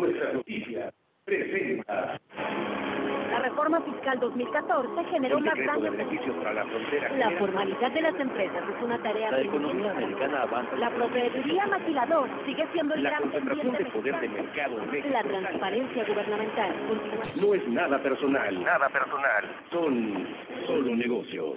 Nuestra noticia presenta. La reforma fiscal 2014 generó más daños. para la frontera. La formalidad de las empresas es una tarea La economía americana avanza. La proveeduría maquilador sigue siendo el La gran concentración de poder de mercado en México. La transparencia gubernamental continúa. No es nada personal. Nada personal. Son solo negocios.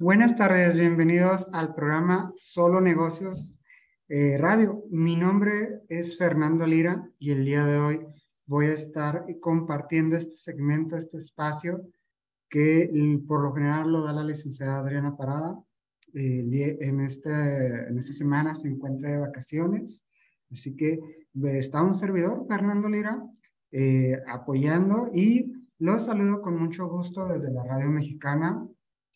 Buenas tardes, bienvenidos al programa Solo Negocios eh, Radio. Mi nombre es Fernando Lira y el día de hoy voy a estar compartiendo este segmento, este espacio que mm, por lo general lo da la licenciada Adriana Parada. Eh, en, este, en esta semana se encuentra de vacaciones, así que eh, está un servidor, Fernando Lira, eh, apoyando y los saludo con mucho gusto desde la Radio Mexicana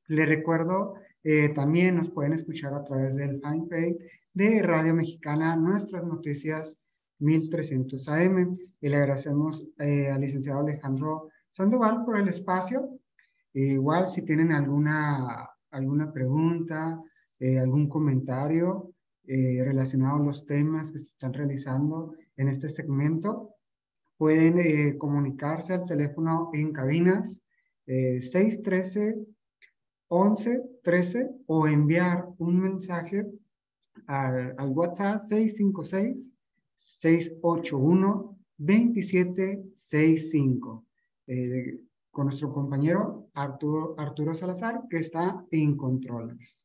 le recuerdo, eh, también nos pueden escuchar a través del fanpage de Radio Mexicana, nuestras noticias 1300 AM. Y le agradecemos eh, al licenciado Alejandro Sandoval por el espacio. E igual, si tienen alguna, alguna pregunta, eh, algún comentario eh, relacionado a los temas que se están realizando en este segmento, pueden comunicarse al teléfono en cabinas eh, 613 11 13 o enviar un mensaje al, al WhatsApp 656 681 2765 eh, con nuestro compañero Arturo, Arturo Salazar que está en controles.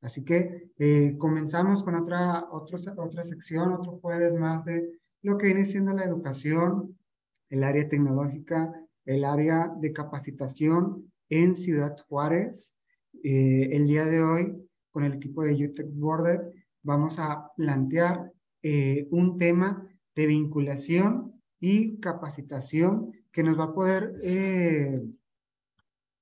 Así que eh, comenzamos con otra, otro- otra sección, otro jueves más de lo que viene siendo la educación, el área tecnológica, el área de capacitación en Ciudad Juárez. Eh, el día de hoy, con el equipo de UTEC Border, vamos a plantear eh, un tema de vinculación y capacitación que nos va a poder eh,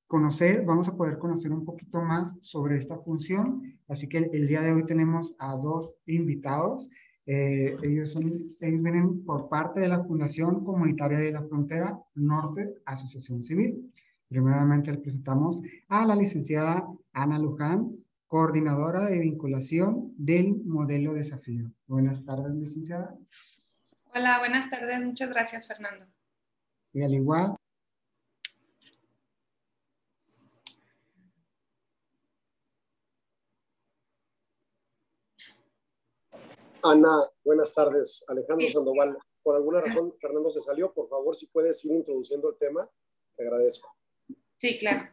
conocer, vamos a poder conocer un poquito más sobre esta función. Así que el, día de hoy tenemos a dos invitados. Ellos, son, ellos vienen por parte de la Fundación Comunitaria de la Frontera Norte Asociación Civil. Primeramente le presentamos a la licenciada Ana Luján, coordinadora de vinculación del modelo desafío. Buenas tardes, licenciada. Hola, buenas tardes. Muchas gracias, Fernando. Y al igual, Ana, buenas tardes. Alejandro Sí. Sandoval. Por alguna razón, Fernando se salió. Por favor, si puedes ir introduciendo el tema, te agradezco. Sí, claro.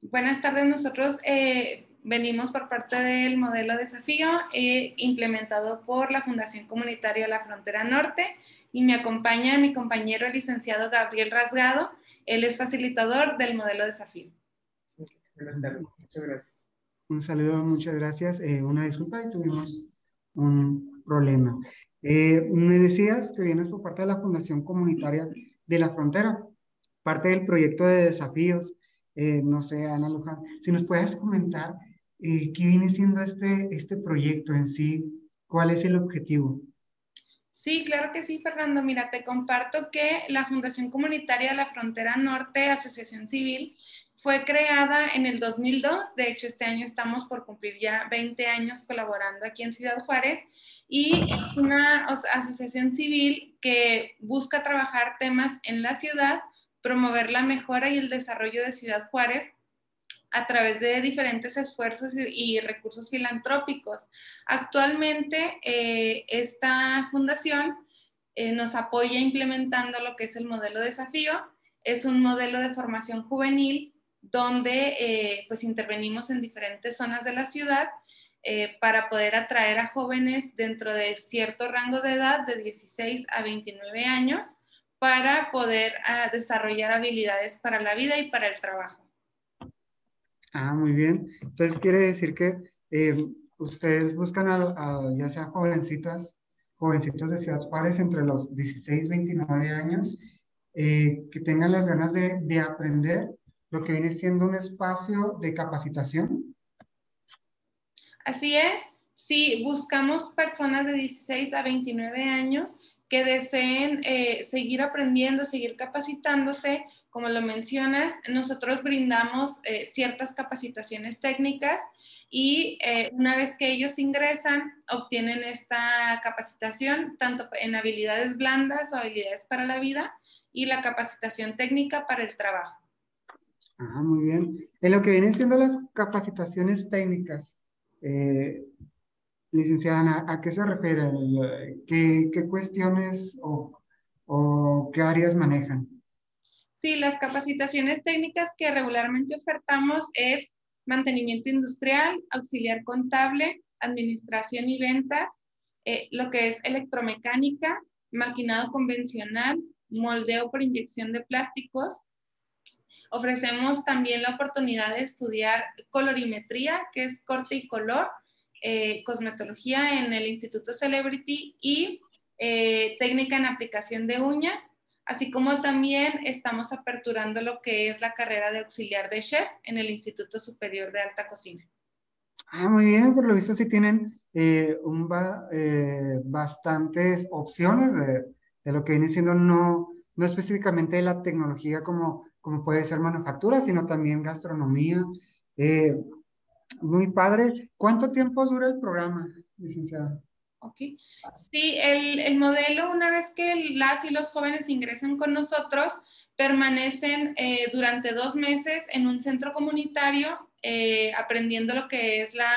Buenas tardes. Nosotros eh, venimos por parte del modelo desafío eh, implementado por la Fundación Comunitaria La Frontera Norte y me acompaña mi compañero el licenciado Gabriel Rasgado. Él es facilitador del modelo desafío. Buenas tardes, muchas gracias. Un saludo, muchas gracias. Eh, una disculpa, y tuvimos un problema. Eh, me decías que vienes por parte de la Fundación Comunitaria de la Frontera, parte del proyecto de desafíos. Eh, no sé, Ana Luján, si nos puedes comentar eh, qué viene siendo este, este proyecto en sí, cuál es el objetivo. Sí, claro que sí, Fernando. Mira, te comparto que la Fundación Comunitaria de la Frontera Norte, Asociación Civil, fue creada en el 2002. De hecho, este año estamos por cumplir ya 20 años colaborando aquí en Ciudad Juárez y es una asociación civil que busca trabajar temas en la ciudad, promover la mejora y el desarrollo de Ciudad Juárez a través de diferentes esfuerzos y, recursos filantrópicos. Actualmente, eh, esta fundación eh, nos apoya implementando lo que es el modelo desafío. Es un modelo de formación juvenil donde eh, pues intervenimos en diferentes zonas de la ciudad para poder atraer a jóvenes dentro de cierto rango de edad de 16 a 29 años para poder ah, desarrollar habilidades para la vida y para el trabajo. Ah, muy bien. Entonces quiere decir que eh, ustedes buscan a, ya sea jovencitas, jovencitos de Ciudad Juárez entre los 16 y 29 años, eh, que tengan las ganas de, de aprender lo que viene siendo un espacio de capacitación. Así es, sí, buscamos personas de 16 a 29 años que deseen eh, seguir aprendiendo, seguir capacitándose. Como lo mencionas, nosotros brindamos eh, ciertas capacitaciones técnicas y eh, una vez que ellos ingresan, obtienen esta capacitación tanto en habilidades blandas o habilidades para la vida y la capacitación técnica para el trabajo. Ah, muy bien. En lo que vienen siendo las capacitaciones técnicas, Licenciada Ana, ¿a qué se refiere? ¿Qué, qué cuestiones o, qué áreas manejan? Sí, las capacitaciones técnicas que regularmente ofertamos es mantenimiento industrial, auxiliar contable, administración y ventas, eh, lo que es electromecánica, maquinado convencional, moldeo por inyección de plásticos. Ofrecemos también la oportunidad de estudiar colorimetría, que es corte y color, eh, cosmetología en el Instituto Celebrity y eh, técnica en aplicación de uñas, así como también estamos aperturando lo que es la carrera de auxiliar de chef en el Instituto Superior de Alta Cocina. Ah, muy bien, por lo visto sí tienen eh, un bastantes opciones de, de, lo que viene siendo no, no específicamente la tecnología como, como puede ser manufactura, sino también gastronomía. Muy padre. ¿Cuánto tiempo dura el programa, licenciada? Ok. Sí, el, el, modelo, una vez que las y los jóvenes ingresan con nosotros, permanecen eh, durante dos meses en un centro comunitario eh, aprendiendo lo que es la,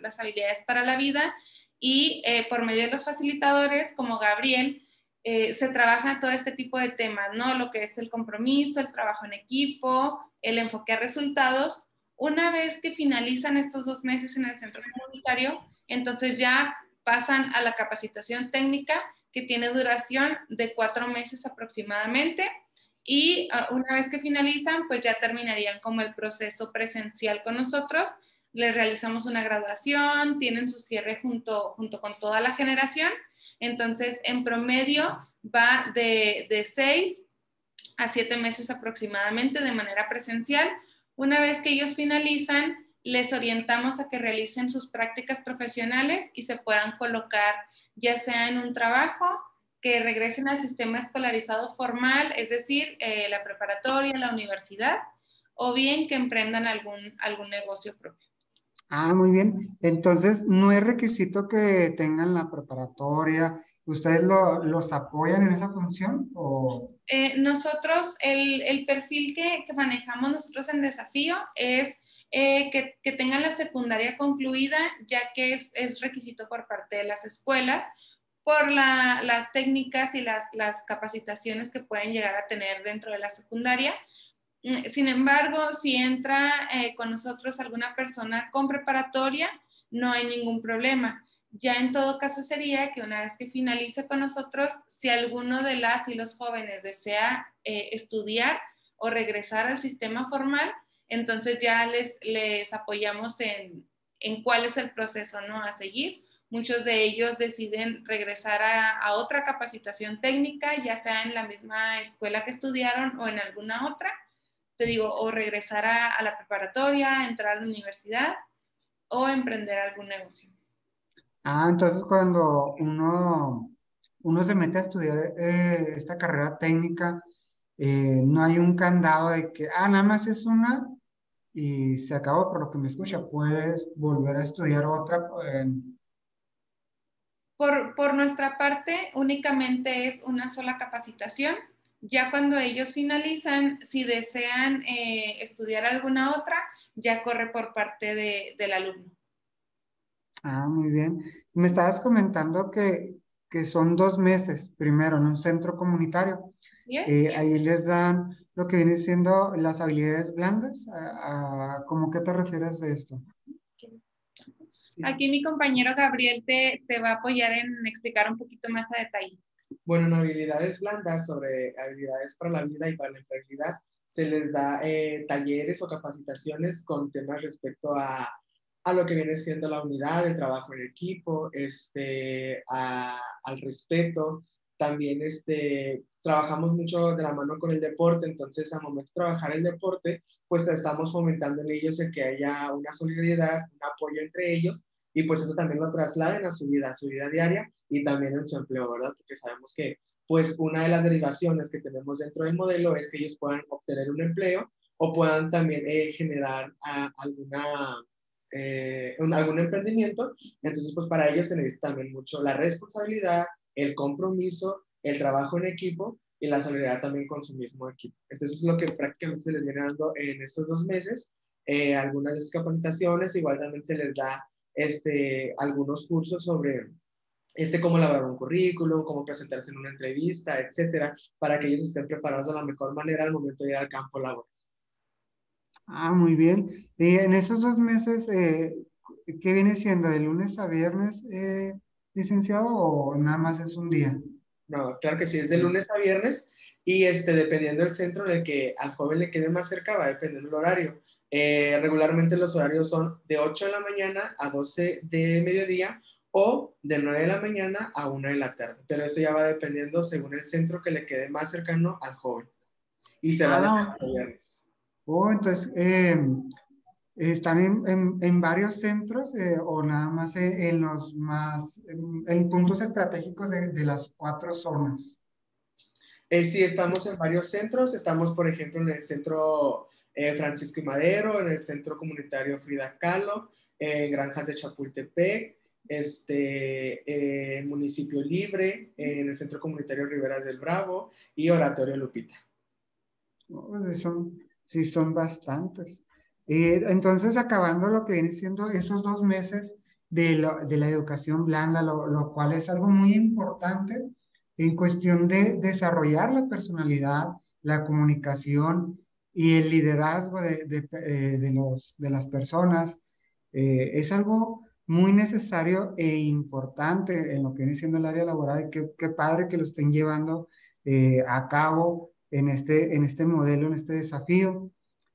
las habilidades para la vida y eh, por medio de los facilitadores como Gabriel, se trabaja todo este tipo de temas, ¿no? Lo que es el compromiso, el trabajo en equipo, el enfoque a resultados una vez que finalizan estos dos meses en el centro comunitario, entonces ya pasan a la capacitación técnica que tiene duración de cuatro meses aproximadamente y ah, una vez que finalizan, pues ya terminarían como el proceso presencial con nosotros. Les realizamos una graduación, tienen su cierre junto, junto con toda la generación. Entonces, en promedio va de, de seis a siete meses aproximadamente de manera presencial una vez que ellos finalizan, les orientamos a que realicen sus prácticas profesionales y se puedan colocar ya sea en un trabajo, que regresen al sistema escolarizado formal, es decir, eh, la preparatoria, la universidad, o bien que emprendan algún, algún negocio propio. Ah, muy bien. Entonces, no es requisito que tengan la preparatoria ¿Ustedes los apoyan en esa función? O? Eh, nosotros, el, perfil que, manejamos nosotros en desafío es eh, que, que, tengan la secundaria concluida, ya que es, requisito por parte de las escuelas, por la, las técnicas y las, las, capacitaciones que pueden llegar a tener dentro de la secundaria. Mm, sin embargo, si entra eh, con nosotros alguna persona con preparatoria, no hay ningún problema. Ya en todo caso sería que una vez que finalice con nosotros, si alguno de las y los jóvenes desea eh, estudiar o regresar al sistema formal, entonces ya les, les apoyamos en, en cuál es el proceso ¿no? a seguir. Muchos de ellos deciden regresar a, a, otra capacitación técnica, ya sea en la misma escuela que estudiaron o en alguna otra. Te digo, o regresar a, a la preparatoria, entrar a la universidad o emprender algún negocio. Ah, entonces cuando uno, uno se mete a estudiar eh, esta carrera técnica, eh, no hay un candado de que, ah, nada más es una y se acabó por lo que me escucha, puedes volver a estudiar otra. Por, por nuestra parte, únicamente es una sola capacitación. Ya cuando ellos finalizan, si desean eh, estudiar alguna otra, ya corre por parte de, del alumno. Ah, muy bien. Me estabas comentando que, que son dos meses primero en un centro comunitario. Eh, ahí les dan lo que viene siendo las habilidades blandas. ¿A, cómo que te refieres a esto? Aquí mi compañero Gabriel te, te va a apoyar en explicar un poquito más a detalle. Bueno, en habilidades blandas sobre habilidades para la vida y para la empleabilidad, se les da eh, talleres o capacitaciones con temas respecto a a lo que viene siendo la unidad, el trabajo en equipo, este, al respeto. También este, trabajamos mucho de la mano con el deporte, entonces al momento de trabajar el deporte, pues estamos fomentando en ellos el que haya una solidaridad, un apoyo entre ellos y pues eso también lo trasladen a su vida, a su vida diaria y también en su empleo, ¿verdad? Porque sabemos que pues una de las derivaciones que tenemos dentro del modelo es que ellos puedan obtener un empleo o puedan también eh, generar alguna, eh, algún emprendimiento. Entonces, pues para ellos se necesita también mucho la responsabilidad, el compromiso, el trabajo en equipo y la solidaridad también con su mismo equipo. Entonces, es lo que prácticamente les viene dando en estos dos meses. Eh, algunas de sus capacitaciones, igual también se les da este, algunos cursos sobre este, cómo elaborar un currículum, cómo presentarse en una entrevista, etcétera, para que ellos estén preparados de la mejor manera al momento de ir al campo laboral. Ah, muy bien. Y en esos dos meses, eh, ¿qué viene siendo? ¿De lunes a viernes, eh, licenciado, o nada más es un día? No, claro que sí, es de lunes a viernes y este, dependiendo del centro en el que al joven le quede más cerca, va a depender del horario. Eh, regularmente los horarios son de 8 de la mañana a 12 de mediodía o de 9 de la mañana a 1 de la tarde. Pero eso ya va dependiendo según el centro que le quede más cercano al joven. Y se va a ah, viernes. Oh, entonces, eh, ¿están en, varios centros eh, o nada más en los más, en, puntos estratégicos de, las cuatro zonas? Eh, sí, estamos en varios centros. Estamos, por ejemplo, en el centro Francisco y Madero, en el centro comunitario Frida Kahlo, en Granjas de Chapultepec, este, en Municipio Libre, en el Centro Comunitario Riberas del Bravo y Oratorio Lupita. son, sí, son bastantes. Eh, entonces, acabando lo que viene siendo esos dos meses de, la educación blanda, lo, cual es algo muy importante en cuestión de desarrollar la personalidad, la comunicación y el liderazgo de, de, eh, los, de las personas. Eh, es algo muy necesario e importante en lo que viene siendo el área laboral. Qué, qué padre que lo estén llevando eh, a cabo en este, en este modelo, en este desafío.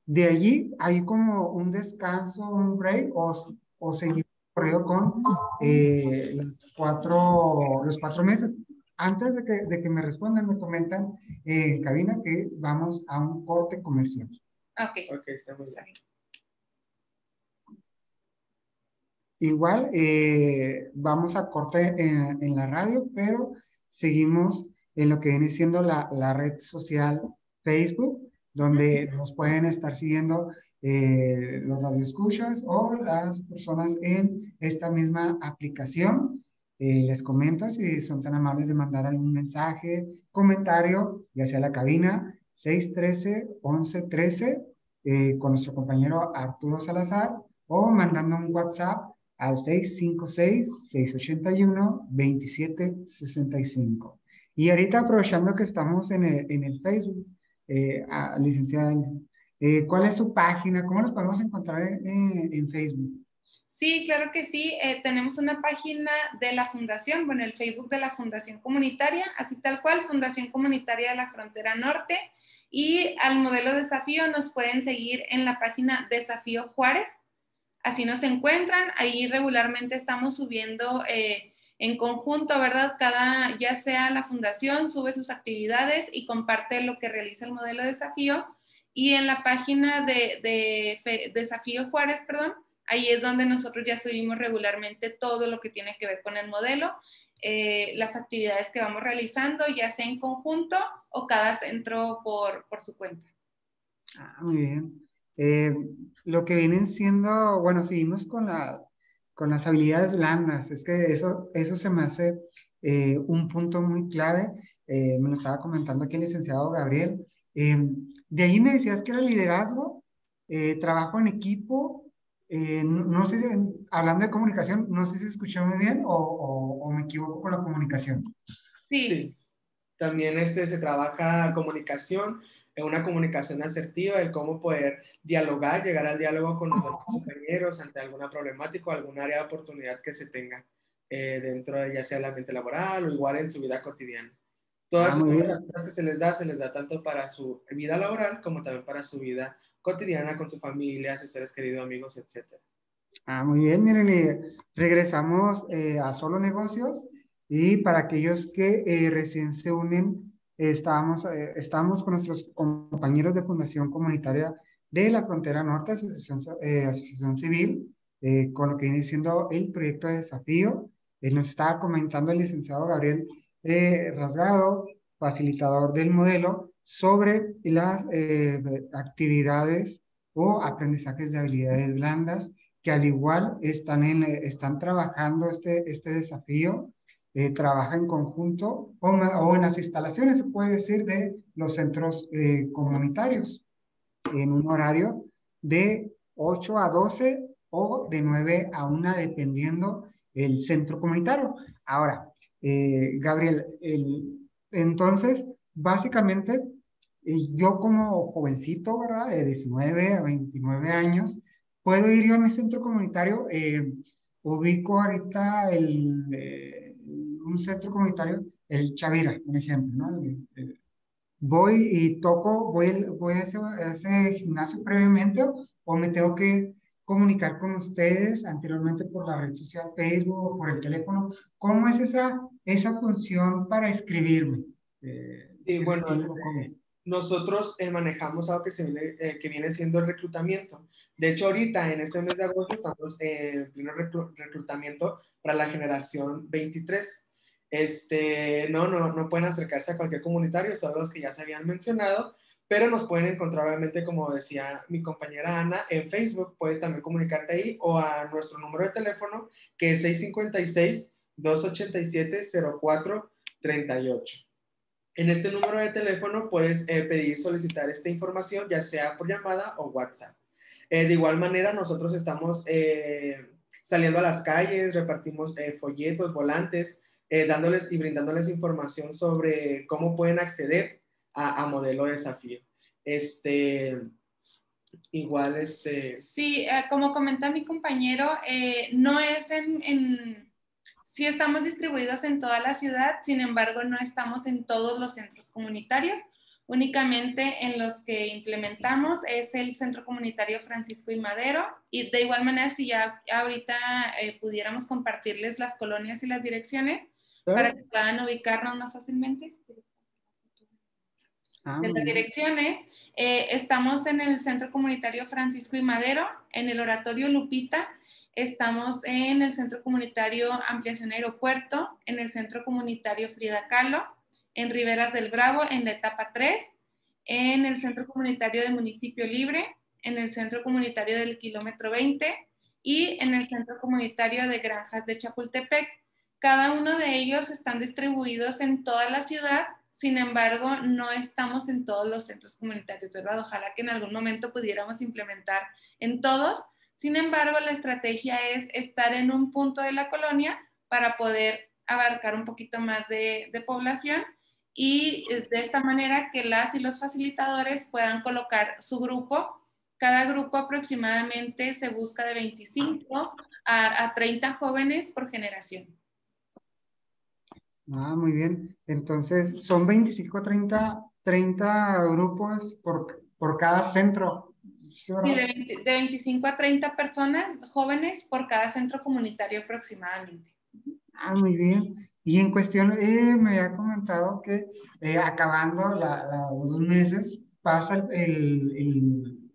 De allí hay como un descanso, un break o, o seguir corrido con eh, los, cuatro, los cuatro meses. Antes de que, de que me respondan, me comentan en cabina que vamos a un corte comercial. Ok. Ok, estamos bien. Igual eh, vamos a corte en, en, la radio, pero seguimos en lo que viene siendo la, la red social Facebook, donde nos pueden estar siguiendo eh, los radioescuchas o las personas en esta misma aplicación. Eh, les comento si son tan amables de mandar algún mensaje, comentario, ya sea la cabina 613-1113 eh, con nuestro compañero Arturo Salazar o mandando un WhatsApp al 656-681-2765. Y ahorita aprovechando que estamos en el, en el Facebook, eh, licenciada, eh, ¿cuál es su página? ¿Cómo nos podemos encontrar en, en Facebook? Sí, claro que sí. Eh, tenemos una página de la Fundación, bueno, el Facebook de la Fundación Comunitaria, así tal cual, Fundación Comunitaria de la Frontera Norte. Y al modelo desafío nos pueden seguir en la página Desafío Juárez. Así nos encuentran. Ahí regularmente estamos subiendo eh, en conjunto, ¿verdad? Cada, ya sea la fundación, sube sus actividades y comparte lo que realiza el modelo desafío. Y en la página de, Desafío Juárez, perdón, ahí es donde nosotros ya subimos regularmente todo lo que tiene que ver con el modelo, eh, las actividades que vamos realizando, ya sea en conjunto o cada centro por, por su cuenta. Ah, muy bien. Eh, lo que vienen siendo, bueno, seguimos con, la, con las habilidades blandas, es que eso, eso se me hace eh, un punto muy clave, eh, me lo estaba comentando aquí el licenciado Gabriel. de ahí me decías que era liderazgo, trabajo en equipo, no, sé, hablando de comunicación, no sé si escuché muy bien o, o, me equivoco con la comunicación. Sí. sí. También este, se trabaja comunicación, una comunicación asertiva, el cómo poder dialogar, llegar al diálogo con nuestros compañeros ante alguna problemática o algún área de oportunidad que se tenga eh, dentro de ya sea el ambiente laboral o igual en su vida cotidiana. Todas ah, las cosas que se les da, se les da tanto para su vida laboral como también para su vida cotidiana con su familia, sus seres queridos, amigos, etc. Ah, muy bien, miren, regresamos eh, a Solo Negocios y para aquellos que eh, recién se unen, estábamos, eh, estamos con nuestros compañeros de Fundación Comunitaria de la Frontera Norte, Asociación, Asociación Civil, con lo que viene siendo el proyecto de desafío. nos estaba comentando el licenciado Gabriel Rasgado, facilitador del modelo, sobre las actividades o aprendizajes de habilidades blandas que al igual están, en, están trabajando este, este desafío, eh, trabaja en conjunto o, en las instalaciones, se puede decir, de los centros eh, comunitarios, en un horario de 8 a 12 o de 9 a 1, dependiendo el centro comunitario. Ahora, eh, Gabriel, el, entonces, básicamente, yo como jovencito, ¿verdad? De 19 a 29 años, puedo ir yo a mi centro comunitario. Eh, ubico ahorita el, eh, un centro comunitario, el Chavira, un ejemplo, ¿no? voy y toco, voy, voy a, ese, ese gimnasio previamente o me tengo que comunicar con ustedes anteriormente por la red social Facebook o por el teléfono. ¿Cómo es esa, esa función para escribirme? Eh, sí, bueno, nosotros eh, manejamos algo que, se viene, eh, que viene siendo el reclutamiento. De hecho, ahorita, en este mes de agosto, estamos en pleno reclutamiento para la generación 23. Este, no, no, no pueden acercarse a cualquier comunitario, son los que ya se habían mencionado, pero nos pueden encontrar, obviamente, como decía mi compañera Ana, en Facebook, puedes también comunicarte ahí o a nuestro número de teléfono, que es 656-287-0438. En este número de teléfono puedes eh, pedir solicitar esta información, ya sea por llamada o WhatsApp. Eh, de igual manera, nosotros estamos eh, saliendo a las calles, repartimos folletos, volantes, dándoles y brindándoles información sobre cómo pueden acceder a, modelo de desafío. Este, igual, este... Sí, como comenta mi compañero, no es en Sí estamos distribuidos en toda la ciudad, sin embargo no estamos en todos los centros comunitarios. Únicamente en los que implementamos es el Centro Comunitario Francisco y Madero. Y de igual manera, si ya ahorita eh, pudiéramos compartirles las colonias y las direcciones para que puedan ubicarnos más fácilmente. Ah, de las direcciones, eh, estamos en el Centro Comunitario Francisco y Madero, en el Oratorio Lupita, Estamos en el Centro Comunitario Ampliación Aeropuerto, en el Centro Comunitario Frida Kahlo, en Riberas del Bravo, en la etapa 3, en el Centro Comunitario de Municipio Libre, en el Centro Comunitario del Kilómetro 20 y en el Centro Comunitario de Granjas de Chapultepec. Cada uno de ellos están distribuidos en toda la ciudad, sin embargo, no estamos en todos los centros comunitarios, ¿verdad? Ojalá que en algún momento pudiéramos implementar en todos, sin embargo, la estrategia es estar en un punto de la colonia para poder abarcar un poquito más de, población y eh, de esta manera que las y los facilitadores puedan colocar su grupo. Cada grupo aproximadamente se busca de 25 a, 30 jóvenes por generación. Ah, muy bien. Entonces, son 25 30, 30 grupos por, por cada centro. Sí, de, 25 a 30 personas jóvenes por cada centro comunitario aproximadamente. Ah, muy bien. Y en cuestión, eh, me había comentado que eh, acabando los meses, pasa el,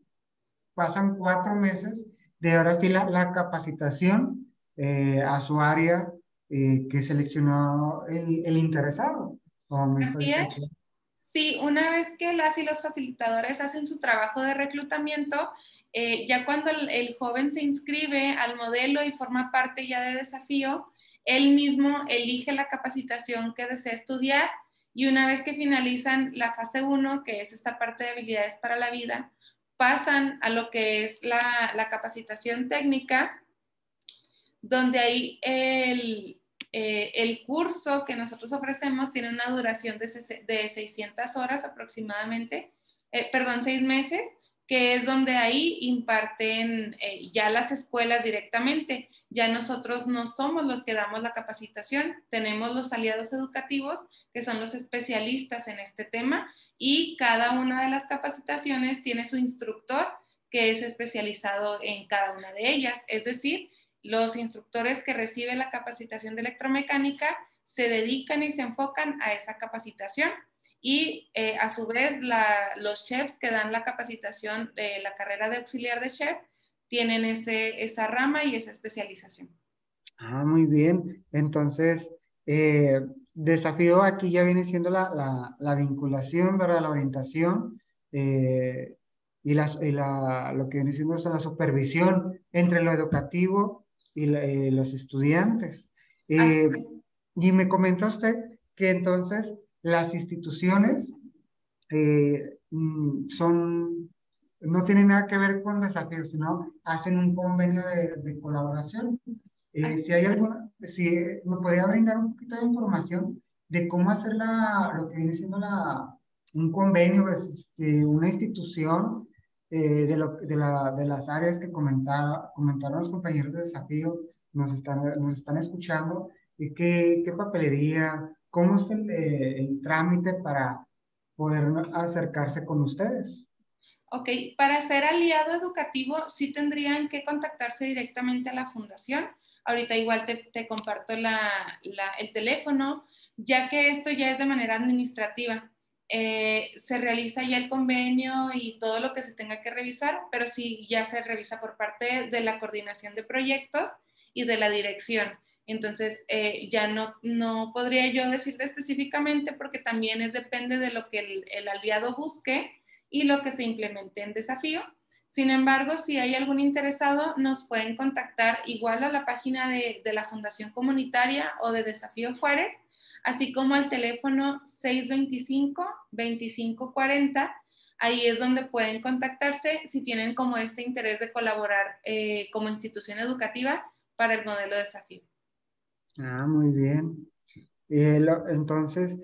pasan cuatro meses de ahora sí la, capacitación eh, a su área que seleccionó el, el interesado. Así es. Sí, una vez que las y los facilitadores hacen su trabajo de reclutamiento, eh, ya cuando el, joven se inscribe al modelo y forma parte ya de desafío, él mismo elige la capacitación que desea estudiar y una vez que finalizan la fase 1, que es esta parte de habilidades para la vida, pasan a lo que es la, la capacitación técnica, donde ahí el, eh, el curso que nosotros ofrecemos tiene una duración de, de 600 horas aproximadamente, eh, perdón, seis meses, que es donde ahí imparten eh, ya las escuelas directamente. Ya nosotros no somos los que damos la capacitación, tenemos los aliados educativos, que son los especialistas en este tema, y cada una de las capacitaciones tiene su instructor que es especializado en cada una de ellas. Es decir, los instructores que reciben la capacitación de electromecánica se dedican y se enfocan a esa capacitación y eh, a su vez los chefs que dan la capacitación de la carrera de auxiliar de chef tienen ese, esa rama y esa especialización. Ah, muy bien. Entonces, eh, desafío aquí ya viene siendo la, la, vinculación, ¿verdad? La orientación eh, y, la, lo que viene siendo la supervisión entre lo educativo y los estudiantes. y me comenta usted que entonces las instituciones eh, mm, son, no tienen nada que ver con desafíos, sino hacen un convenio de, colaboración. Eh, si hay alguna, si me podría brindar un poquito de información de cómo hacer la, lo que viene siendo la, un convenio, de una institución eh, de, lo, de, la, de, las áreas que comentaba, comentaron los compañeros de desafío, nos están, nos están escuchando, y qué, qué papelería, ¿Cómo es eh, el, trámite para poder acercarse con ustedes? Ok, para ser aliado educativo sí tendrían que contactarse directamente a la fundación. Ahorita igual te, comparto la, el teléfono, ya que esto ya es de manera administrativa. Eh, se realiza ya el convenio y todo lo que se tenga que revisar, pero sí ya se revisa por parte de la coordinación de proyectos y de la dirección. Entonces, eh, ya no, no podría yo decirte específicamente porque también es depende de lo que el, aliado busque y lo que se implemente en desafío. Sin embargo, si hay algún interesado, nos pueden contactar igual a la página de, de la Fundación Comunitaria o de Desafío Juárez, así como al teléfono 625-2540. Ahí es donde pueden contactarse si tienen como este interés de colaborar eh, como institución educativa para el modelo de desafío. Ah, muy bien. Eh, entonces,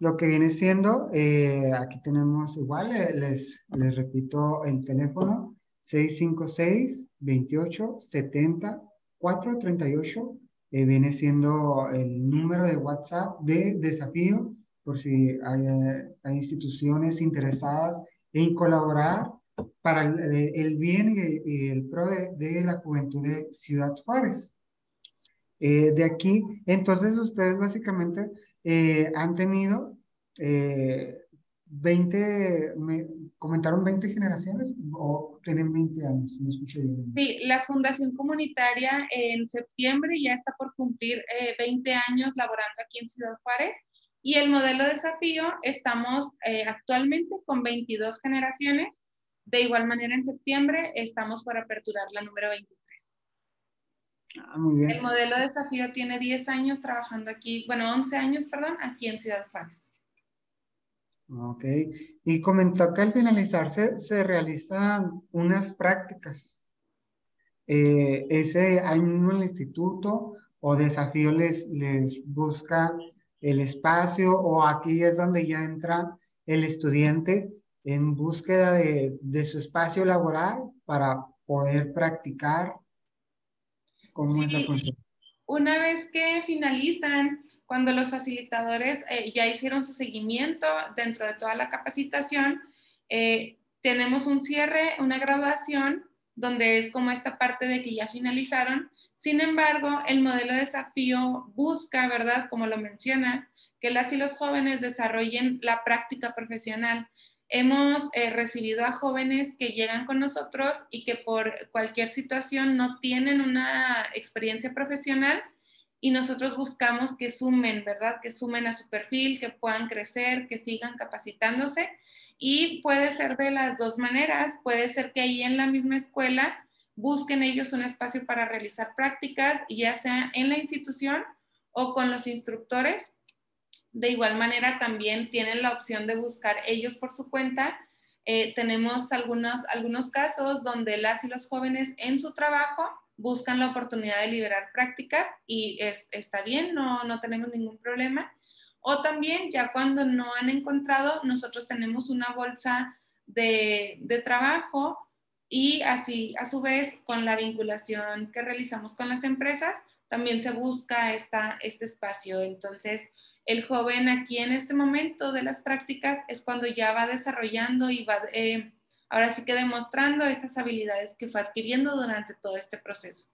lo que viene siendo, eh, aquí tenemos igual, eh, les, les repito el teléfono, 656-28-70-438, viene siendo el número de WhatsApp de desafío, por si hay, hay instituciones interesadas en colaborar para el, bien y, el pro de, de la juventud de Ciudad Juárez. Eh, de aquí, entonces ustedes básicamente eh, han tenido 20, eh, me comentaron 20 generaciones o tienen 20 años, no escuché bien. Sí, la Fundación Comunitaria en septiembre ya está por cumplir 20 años laborando aquí en Ciudad Juárez y el modelo de desafío estamos actualmente con 22 generaciones. De igual manera en septiembre estamos por aperturar la número 20. Ah, muy bien. El modelo de desafío tiene 10 años trabajando aquí, bueno, 11 años, perdón, aquí en Ciudad Juárez. Ok. Y comentó que al finalizarse se realizan unas prácticas. Eh, ese año en el instituto o desafío les, les busca el espacio o aquí es donde ya entra el estudiante en búsqueda de, de su espacio laboral para poder practicar una vez que finalizan, cuando los facilitadores eh, ya hicieron su seguimiento dentro de toda la capacitación, eh, tenemos un cierre, una graduación, donde es como esta parte de que ya finalizaron. Sin embargo, el modelo de desafío busca, ¿verdad? Como lo mencionas, que las y los jóvenes desarrollen la práctica profesional hemos eh, recibido a jóvenes que llegan con nosotros y que por cualquier situación no tienen una experiencia profesional y nosotros buscamos que sumen, ¿verdad? Que sumen a su perfil, que puedan crecer, que sigan capacitándose y puede ser de las dos maneras, puede ser que ahí en la misma escuela busquen ellos un espacio para realizar prácticas, ya sea en la institución o con los instructores de igual manera, también tienen la opción de buscar ellos por su cuenta. Eh, tenemos algunos, algunos casos donde las y los jóvenes en su trabajo buscan la oportunidad de liberar prácticas y está bien, no, no tenemos ningún problema. O también, ya cuando no han encontrado, nosotros tenemos una bolsa de, de trabajo y así, a su vez, con la vinculación que realizamos con las empresas, también se busca esta, este espacio. Entonces, el joven aquí en este momento de las prácticas es cuando ya va desarrollando y va, eh, ahora sí que demostrando estas habilidades que fue adquiriendo durante todo este proceso.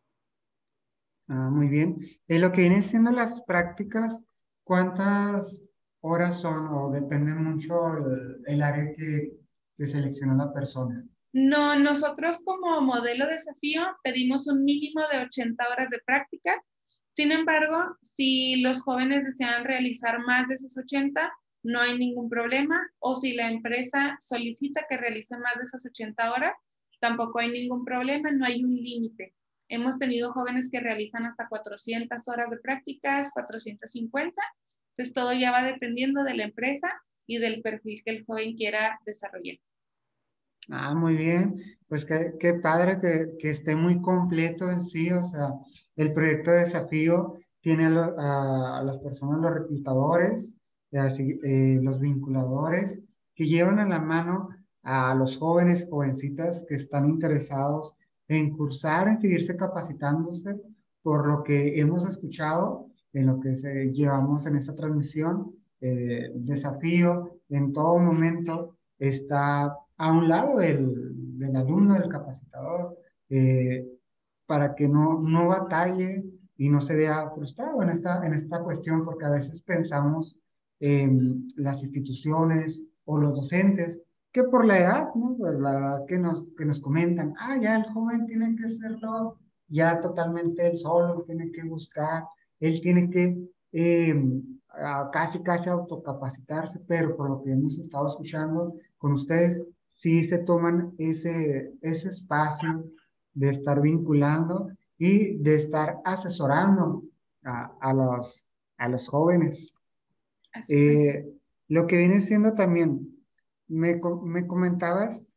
Ah, muy bien. En lo que vienen siendo las prácticas, ¿cuántas horas son o depende mucho el, área que, que seleccionó la persona? No, nosotros como modelo desafío pedimos un mínimo de 80 horas de prácticas. Sin embargo, si los jóvenes desean realizar más de esos 80, no hay ningún problema. O si la empresa solicita que realice más de esas 80 horas, tampoco hay ningún problema, no hay un límite. Hemos tenido jóvenes que realizan hasta 400 horas de prácticas, 450. Entonces, todo ya va dependiendo de la empresa y del perfil que el joven quiera desarrollar. Ah, muy bien. Pues qué, qué padre que, que, esté muy completo en sí. O sea, el proyecto de desafío tiene a, a las personas, los reclutadores, eh, los vinculadores, que llevan a la mano a los jóvenes, jovencitas que están interesados en cursar, en seguirse capacitándose, por lo que hemos escuchado en lo que llevamos en esta transmisión, eh, desafío en todo momento está a un lado del, del alumno, del capacitador, eh, para que no, no batalle y no se vea frustrado en esta, en esta cuestión, porque a veces pensamos en las instituciones o los docentes que por la edad, que nos, que nos comentan, ah, ya el joven tiene que hacerlo ya totalmente él solo, tiene que buscar, él tiene que eh, casi, casi autocapacitarse, pero por lo que hemos estado escuchando con ustedes, sí se toman ese, ese espacio de estar vinculando y de estar asesorando a, a los, a los jóvenes. Eh, lo que viene siendo también me, me comentabas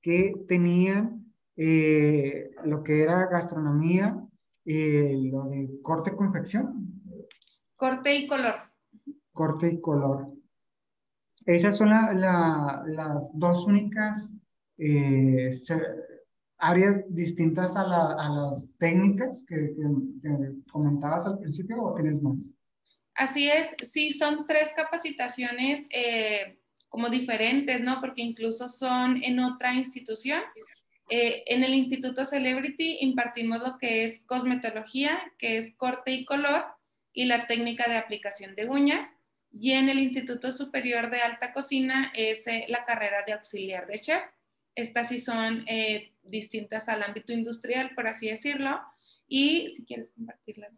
que tenían eh, lo que era gastronomía, eh, lo de corte y confección. Corte y color. Corte y color. Esas son la, las dos únicas eh, áreas distintas a, a, las técnicas que, que, comentabas al principio o tienes más. Así es, sí, son tres capacitaciones como diferentes, ¿no? Porque incluso son en otra institución. Eh, en el Instituto Celebrity impartimos lo que es cosmetología, que es corte y color, y la técnica de aplicación de uñas. Y en el Instituto Superior de Alta Cocina es eh, la carrera de auxiliar de chef. Estas sí son eh, distintas al ámbito industrial, por así decirlo. Y si quieres compartirlas.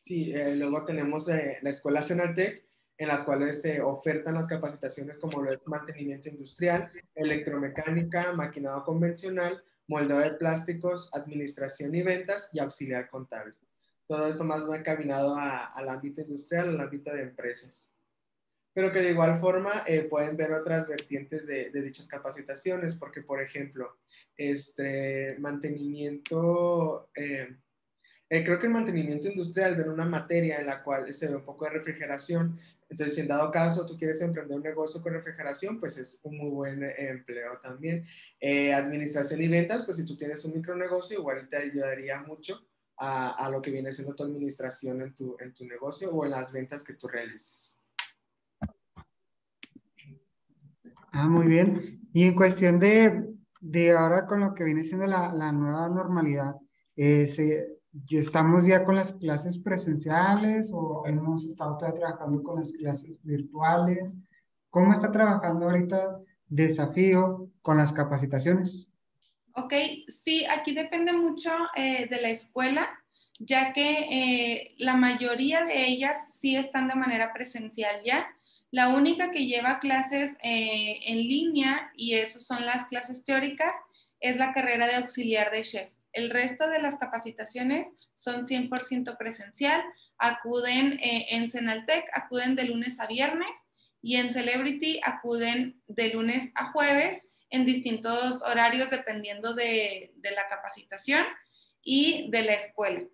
Sí, luego tenemos la Escuela Senatec, en las cuales se ofertan las capacitaciones como lo es mantenimiento industrial, electromecánica, maquinado convencional, moldeo de plásticos, administración y ventas y auxiliar contable. Todo esto más va encaminado al ámbito industrial, al ámbito de empresas. Pero que de igual forma eh, pueden ver otras vertientes de, dichas capacitaciones, porque por ejemplo, este mantenimiento... Eh, eh, creo que el mantenimiento industrial ven una materia en la cual se ve un poco de refrigeración. Entonces, si en dado caso tú quieres emprender un negocio con refrigeración, pues es un muy buen empleo también. Eh, administración y ventas, pues si tú tienes un micronegocio, igual te ayudaría mucho a, a, lo que viene siendo tu administración en tu, en tu negocio o en las ventas que tú realices. Ah, muy bien. Y en cuestión de, de ahora con lo que viene siendo la, la nueva normalidad, eh, se, estamos ya con las clases presenciales o hemos estado trabajando con las clases virtuales. ¿Cómo está trabajando ahorita Desafío con las capacitaciones? Ok, sí, aquí depende mucho eh, de la escuela, ya que eh, la mayoría de ellas sí están de manera presencial ya. La única que lleva clases eh, en línea, y esas son las clases teóricas, es la carrera de auxiliar de chef. El resto de las capacitaciones son 100% presencial, acuden en Senaltec, acuden de lunes a viernes y en Celebrity acuden de lunes a jueves en distintos horarios dependiendo de, la capacitación y de la escuela.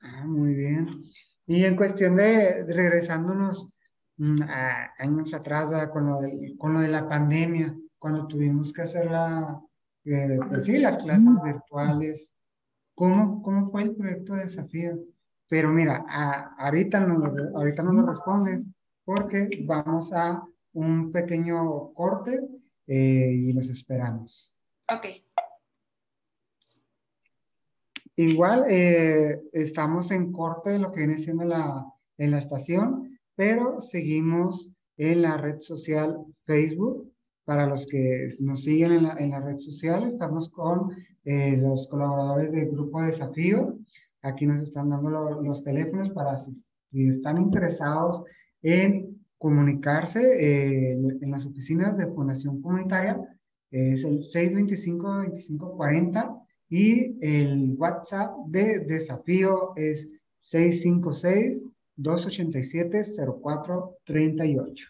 Ah, muy bien. Y en cuestión de, regresándonos mm, a años atrás con lo, de, con lo de la pandemia, cuando tuvimos que hacer la, eh, pues sí, las clases virtuales. ¿Cómo, ¿Cómo fue el proyecto de desafío? Pero mira, ahorita, no, ahorita no lo respondes porque vamos a un pequeño corte eh, y los esperamos. Ok. Igual eh, estamos en corte de lo que viene siendo la, en la estación, pero seguimos en la red social Facebook. Para los que nos siguen en la, en la red social, estamos con eh, los colaboradores del Grupo Desafío. Aquí nos están dando los teléfonos para si, si, están interesados en comunicarse eh, en las oficinas de Fundación Comunitaria. Es el 625-2540 y el WhatsApp de desafío es 656-287-0438.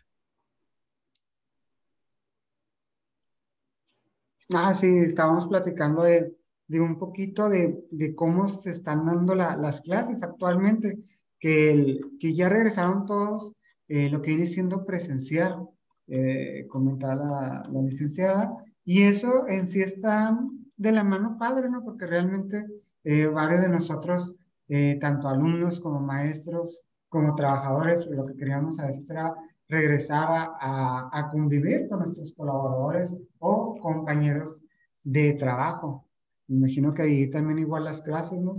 Ah, sí, estábamos platicando de, de un poquito de, de, cómo se están dando las clases actualmente, que, que ya regresaron todos eh, lo que viene siendo presencial, eh, comentaba la, la licenciada, y eso en sí está de la mano padre, ¿no? Porque realmente eh, varios de nosotros, eh, tanto alumnos como maestros, como trabajadores, lo que queríamos a veces era regresar a, a, convivir con nuestros colaboradores o compañeros de trabajo. Me imagino que ahí también igual las clases, ¿no?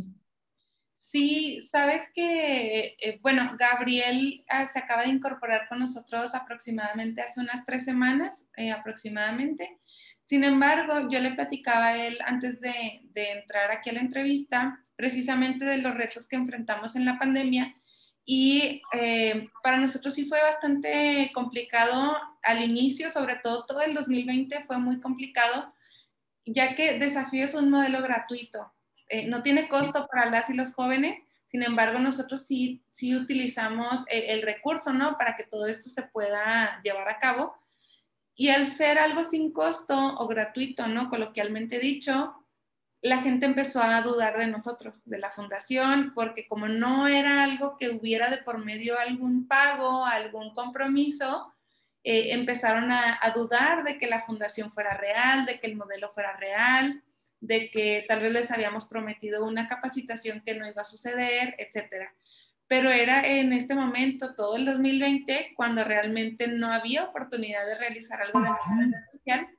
Sí, sabes que, eh, bueno, Gabriel ah, se acaba de incorporar con nosotros aproximadamente hace unas tres semanas, eh, aproximadamente. Sin embargo, yo le platicaba a él antes de, entrar aquí a la entrevista precisamente de los retos que enfrentamos en la pandemia y eh, para nosotros sí fue bastante complicado al inicio, sobre todo todo el 2020 fue muy complicado, ya que Desafío es un modelo gratuito, eh, no tiene costo para las y los jóvenes, sin embargo nosotros sí, sí utilizamos el, el recurso, ¿no? Para que todo esto se pueda llevar a cabo y al ser algo sin costo o gratuito, ¿no? Coloquialmente dicho, la gente empezó a dudar de nosotros, de la fundación, porque como no era algo que hubiera de por medio algún pago, algún compromiso, eh, empezaron a, a, dudar de que la fundación fuera real, de que el modelo fuera real, de que tal vez les habíamos prometido una capacitación que no iba a suceder, etcétera pero era en este momento, todo el 2020, cuando realmente no había oportunidad de realizar algo de manera social.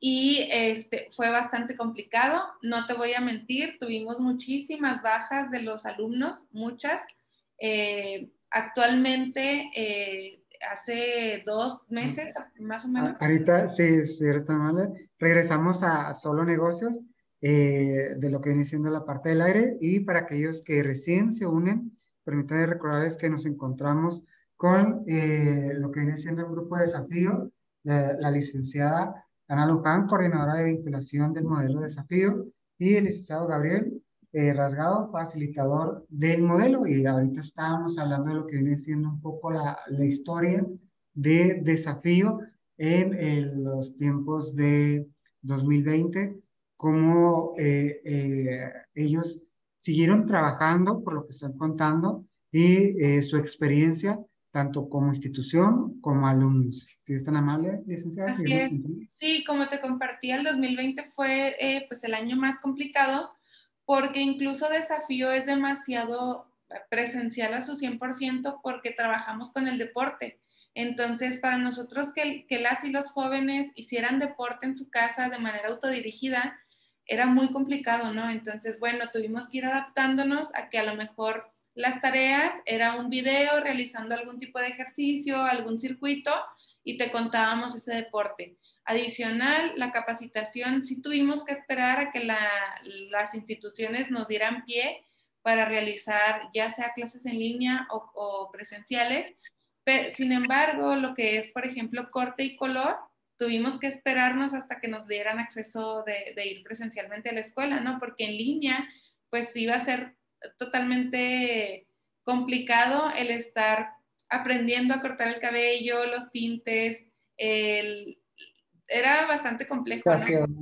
Y este, fue bastante complicado, no te voy a mentir, tuvimos muchísimas bajas de los alumnos, muchas. Eh, actualmente, eh, hace dos meses, más o menos. Ahorita, sí, sí, regresamos a solo negocios eh, de lo que viene siendo la parte del aire y para aquellos que recién se unen, permítanme recordarles que nos encontramos con eh, lo que viene siendo el grupo de desafío, la, la, licenciada Ana Luján, coordinadora de vinculación del modelo de desafío, y el licenciado Gabriel eh, Rasgado, facilitador del modelo. Y ahorita estábamos hablando de lo que viene siendo un poco la, la historia de desafío en, en los tiempos de 2020 cómo eh, eh, ellos siguieron trabajando por lo que están contando y eh, su experiencia tanto como institución como alumnos. Si es tan amable, licenciada. Sí, como te compartí, el 2020 fue pues el año más complicado porque incluso desafío es demasiado presencial a su 100% porque trabajamos con el deporte. Entonces, para nosotros que, las y los jóvenes hicieran deporte en su casa de manera autodirigida, era muy complicado, ¿no? Entonces, bueno, tuvimos que ir adaptándonos a que a lo mejor las tareas era un video realizando algún tipo de ejercicio, algún circuito y te contábamos ese deporte. Adicional, la capacitación, sí tuvimos que esperar a que las instituciones nos dieran pie para realizar ya sea clases en línea o, presenciales. Pero, sin embargo, lo que es, por ejemplo, corte y color, tuvimos que esperarnos hasta que nos dieran acceso de, ir presencialmente a la escuela, ¿no? Porque en línea, pues iba a ser totalmente complicado el estar aprendiendo a cortar el cabello, los tintes, era bastante complejo. ¿no?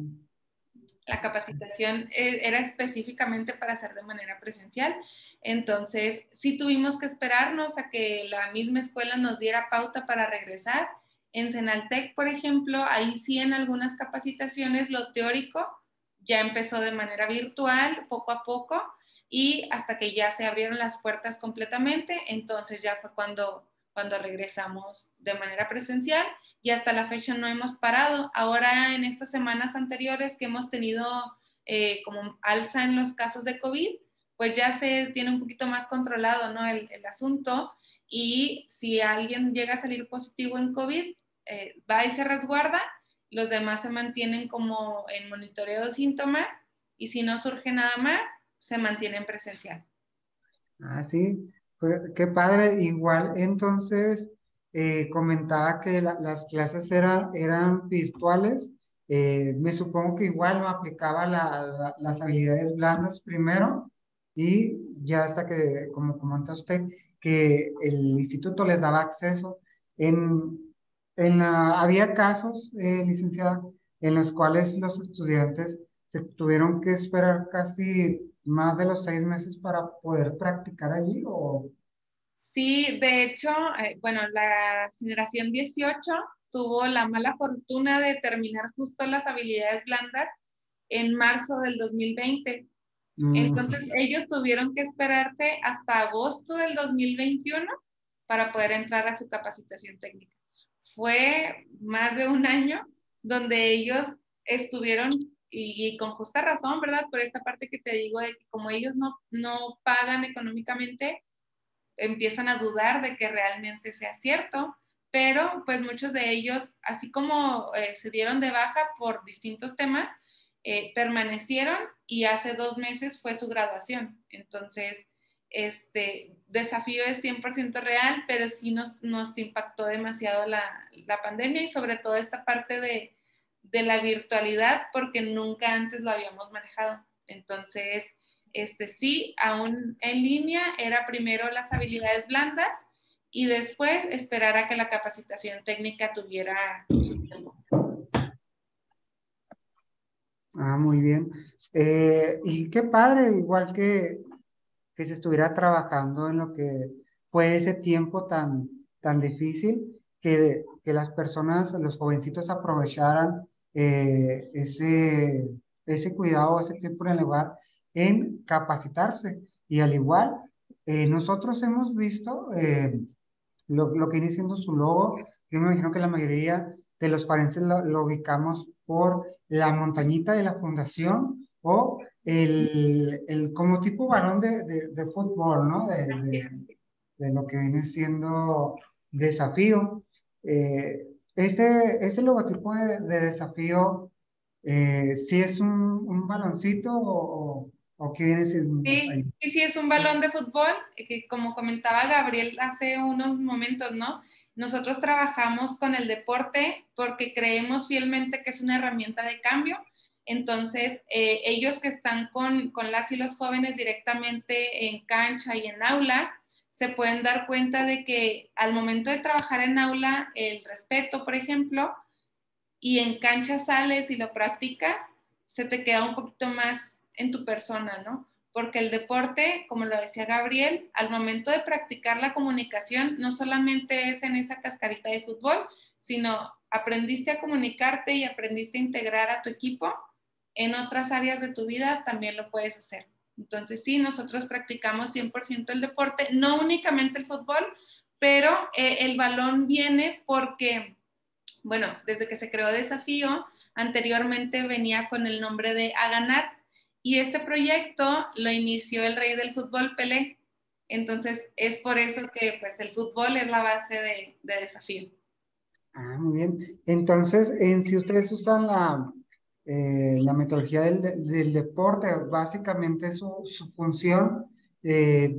La capacitación e, era específicamente para hacer de manera presencial. Entonces, sí tuvimos que esperarnos a que la misma escuela nos diera pauta para regresar en Senaltec, por ejemplo, ahí sí en algunas capacitaciones lo teórico ya empezó de manera virtual, poco a poco, y hasta que ya se abrieron las puertas completamente, entonces ya fue cuando cuando regresamos de manera presencial y hasta la fecha no hemos parado. Ahora en estas semanas anteriores que hemos tenido eh, como alza en los casos de COVID, pues ya se tiene un poquito más controlado ¿no? el, el asunto y si alguien llega a salir positivo en COVID, eh, va y se resguarda, los demás se mantienen como en monitoreo de síntomas y si no surge nada más, se mantienen presencial. Ah, sí, qué padre. Igual, entonces, eh, comentaba que las clases eran, eran virtuales. Eh, me supongo que igual aplicaba las habilidades blandas primero y ya hasta que, como comenta usted, que el instituto les daba acceso. En, en había casos, eh, licenciada, en los cuales los estudiantes se tuvieron que esperar casi más de los seis meses para poder practicar allí o Sí, de hecho, eh, bueno, la generación 18 tuvo la mala fortuna de terminar justo las habilidades blandas en marzo del 2020. Mm. Entonces, ellos tuvieron que esperarse hasta agosto del 2021 para poder entrar a su capacitación técnica. Fue más de un año donde ellos estuvieron, y, con justa razón, ¿verdad? Por esta parte que te digo de que como ellos no, no pagan económicamente, empiezan a dudar de que realmente sea cierto, pero pues muchos de ellos, así como eh, se dieron de baja por distintos temas, eh, permanecieron y hace dos meses fue su graduación. Entonces, este desafío es 100% real, pero sí nos, nos impactó demasiado la, la, pandemia y sobre todo esta parte de, de la virtualidad porque nunca antes lo habíamos manejado. Entonces, este, sí, aún en línea, era primero las habilidades blandas y después esperar a que la capacitación técnica tuviera su tiempo. Ah, muy bien. Eh, y qué padre, igual que, que se estuviera trabajando en lo que fue ese tiempo tan, tan difícil, que, que las personas, los jovencitos aprovecharan eh, ese, ese cuidado, ese tiempo en el lugar en capacitarse. Y al igual, eh, nosotros hemos visto eh, lo, lo, que viene siendo su logo. Yo me imagino que la mayoría de los parenses lo, ubicamos por la montañita de la fundación o el, el como tipo balón de, de, fútbol, ¿no? De, de, lo que viene siendo desafío. Eh, este, este logotipo de, desafío, ¿sí es un, un baloncito o, Sí, sí, sí, es un balón de fútbol, que como comentaba Gabriel hace unos momentos, ¿no? Nosotros trabajamos con el deporte porque creemos fielmente que es una herramienta de cambio. Entonces, eh, ellos que están con, con las y los jóvenes directamente en cancha y en aula, se pueden dar cuenta de que al momento de trabajar en aula, el respeto, por ejemplo, y en cancha sales y lo practicas, se te queda un poquito más en tu persona, ¿no? Porque el deporte, como lo decía Gabriel, al momento de practicar la comunicación, no solamente es en esa cascarita de fútbol, sino aprendiste a comunicarte y aprendiste a integrar a tu equipo en otras áreas de tu vida, también lo puedes hacer. Entonces, sí, nosotros practicamos 100% el deporte, no únicamente el fútbol, pero eh, el balón viene porque, bueno, desde que se creó Desafío, anteriormente venía con el nombre de A Ganar, y este proyecto lo inició el rey del fútbol, Pelé. Entonces, es por eso que pues, el fútbol es la base de, desafío. Ah, muy bien. Entonces, en, si ustedes usan la, eh, la metodología del, del, deporte, básicamente su, su función eh,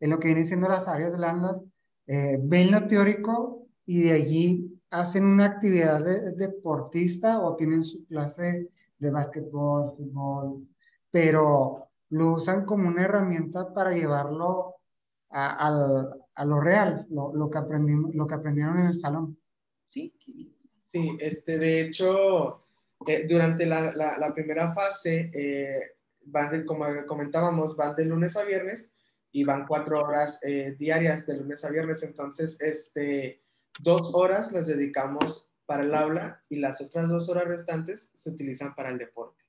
en lo que vienen siendo las áreas blandas, eh, ven lo teórico y de allí hacen una actividad de, deportista o tienen su clase de básquetbol, fútbol, pero lo usan como una herramienta para llevarlo a, lo real, lo, que aprendimos, lo que aprendieron en el salón. Sí, sí, este, de hecho, eh, durante la, primera fase, eh, van como comentábamos, van de lunes a viernes y van cuatro horas eh, diarias de lunes a viernes, entonces, este, dos horas las dedicamos para el aula y las otras dos horas restantes se utilizan para el deporte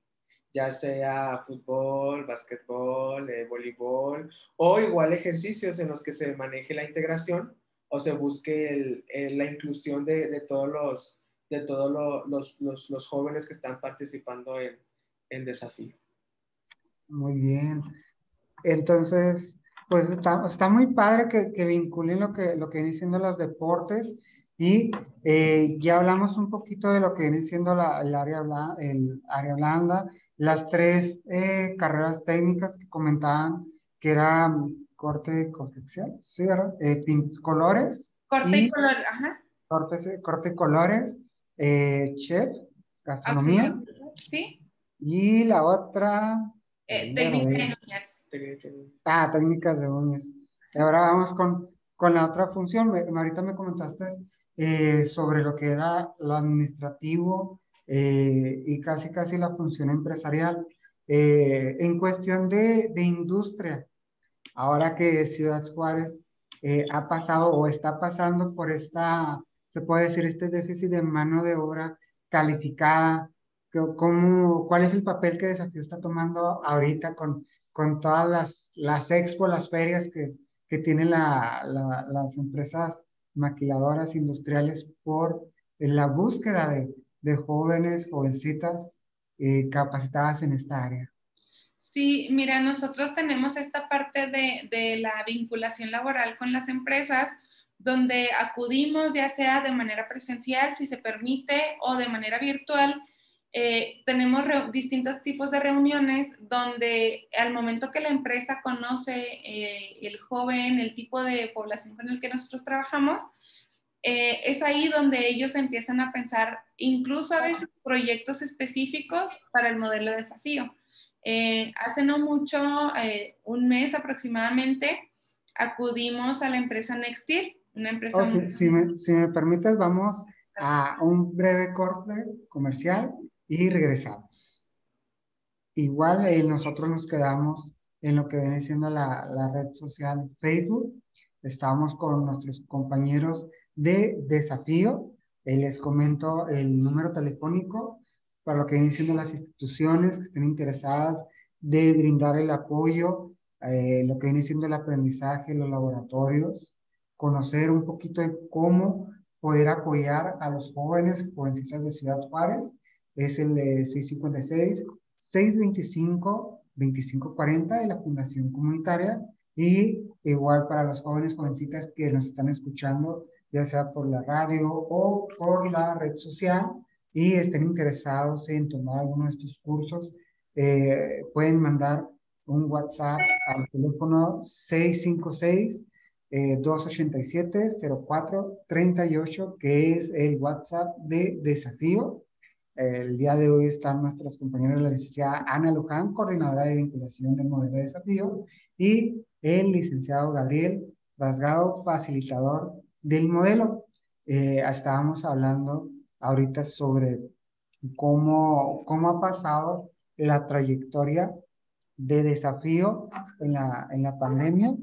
ya sea fútbol, básquetbol, eh, voleibol o igual ejercicios en los que se maneje la integración o se busque la inclusión de, de, todos, los, de todos los, los, los, jóvenes que están participando en, en desafío. Muy bien. Entonces, pues está, está muy padre que, que, vinculen lo que, lo que vienen siendo los deportes y eh, ya hablamos un poquito de lo que viene siendo la, el, área, el área blanda, las tres eh, carreras técnicas que comentaban que era corte y confección, ¿sí, verdad? Eh, colores. Corte y, colores, ajá. Corte, corte y colores, chef, gastronomía. Sí. Y la otra... técnica de uñas. Ah, técnicas de uñas. Y ahora vamos con, con la otra función. ahorita me comentaste eh, sobre lo que era lo administrativo eh, y casi casi la función empresarial. Eh, en cuestión de, de, industria, ahora que Ciudad Juárez ha pasado o está pasando por esta, se puede decir, este déficit de mano de obra calificada, ¿cómo, ¿cuál es el papel que Desafío está tomando ahorita con, con todas las, las expos, las ferias que, que tienen la, las empresas maquiladoras industriales por la búsqueda de, de jóvenes, jovencitas eh, capacitadas en esta área. Sí, mira, nosotros tenemos esta parte de, de, la vinculación laboral con las empresas, donde acudimos ya sea de manera presencial, si se permite, o de manera virtual. Eh, tenemos distintos tipos de reuniones donde al momento que la empresa conoce eh, el joven, el tipo de población con el que nosotros trabajamos, eh, es ahí donde ellos empiezan a pensar incluso a veces proyectos específicos para el modelo de desafío. Eh, hace no mucho, eh, un mes aproximadamente, acudimos a la empresa Nextir, una empresa... Oh, si, si, me, si, me, permites, vamos a un breve corte comercial y regresamos. Igual nosotros nos quedamos en lo que viene siendo la, la red social Facebook. Estamos con nuestros compañeros de desafío. Eh, les comento el número telefónico para lo que vienen siendo las instituciones que estén interesadas de brindar el apoyo, eh, lo que viene siendo el aprendizaje, los laboratorios, conocer un poquito de cómo poder apoyar a los jóvenes, jovencitas de Ciudad Juárez, es el de 656 625 2540 de la Fundación Comunitaria y igual para los jóvenes jovencitas que nos están escuchando ya sea por la radio o por la red social, y estén interesados en tomar alguno de estos cursos, eh, pueden mandar un WhatsApp al teléfono 656 287 0438, que es el WhatsApp de desafío. El día de hoy están nuestras compañeras, la licenciada Ana Luján, coordinadora de vinculación del modelo de desafío, y el licenciado Gabriel Rasgado, facilitador del modelo. Eh, estábamos hablando ahorita sobre cómo, cómo ha pasado la trayectoria de desafío en la, en la pandemia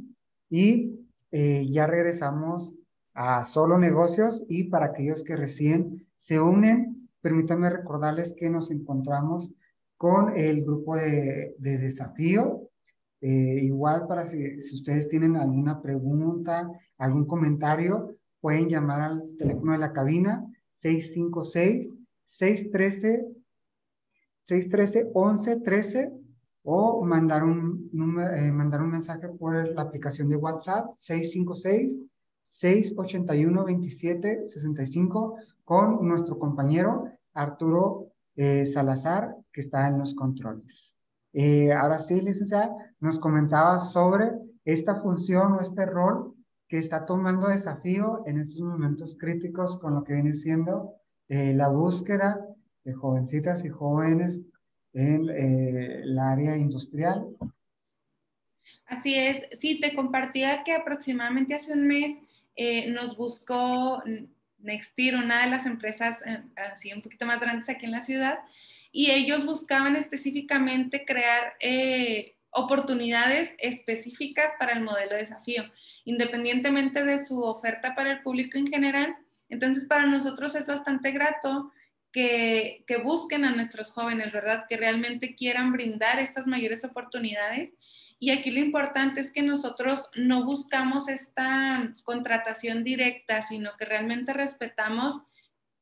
y eh, ya regresamos a solo negocios y para aquellos que recién se unen, permítanme recordarles que nos encontramos con el grupo de, de desafío. Eh, igual para si, ustedes tienen alguna pregunta, algún comentario, pueden llamar al teléfono de la cabina 656-613-1113 o mandar un, eh, mandar un mensaje por la aplicación de WhatsApp 656-681-2765 con nuestro compañero Arturo eh, Salazar, que está en los controles. Eh, ahora sí, licenciada, nos comentaba sobre esta función o este rol que está tomando desafío en estos momentos críticos con lo que viene siendo eh, la búsqueda de jovencitas y jóvenes en eh, el área industrial. Así es, sí, te compartía que aproximadamente hace un mes eh, nos buscó Nextir, una de las empresas así un poquito más grandes aquí en la ciudad, y ellos buscaban específicamente crear oportunidades específicas para el modelo de desafío, independientemente de su oferta para el público en general. Entonces, para nosotros es bastante grato que, busquen a nuestros jóvenes, ¿verdad? Que realmente quieran brindar estas mayores oportunidades Y aquí lo importante es que nosotros no buscamos esta contratación directa, sino que realmente respetamos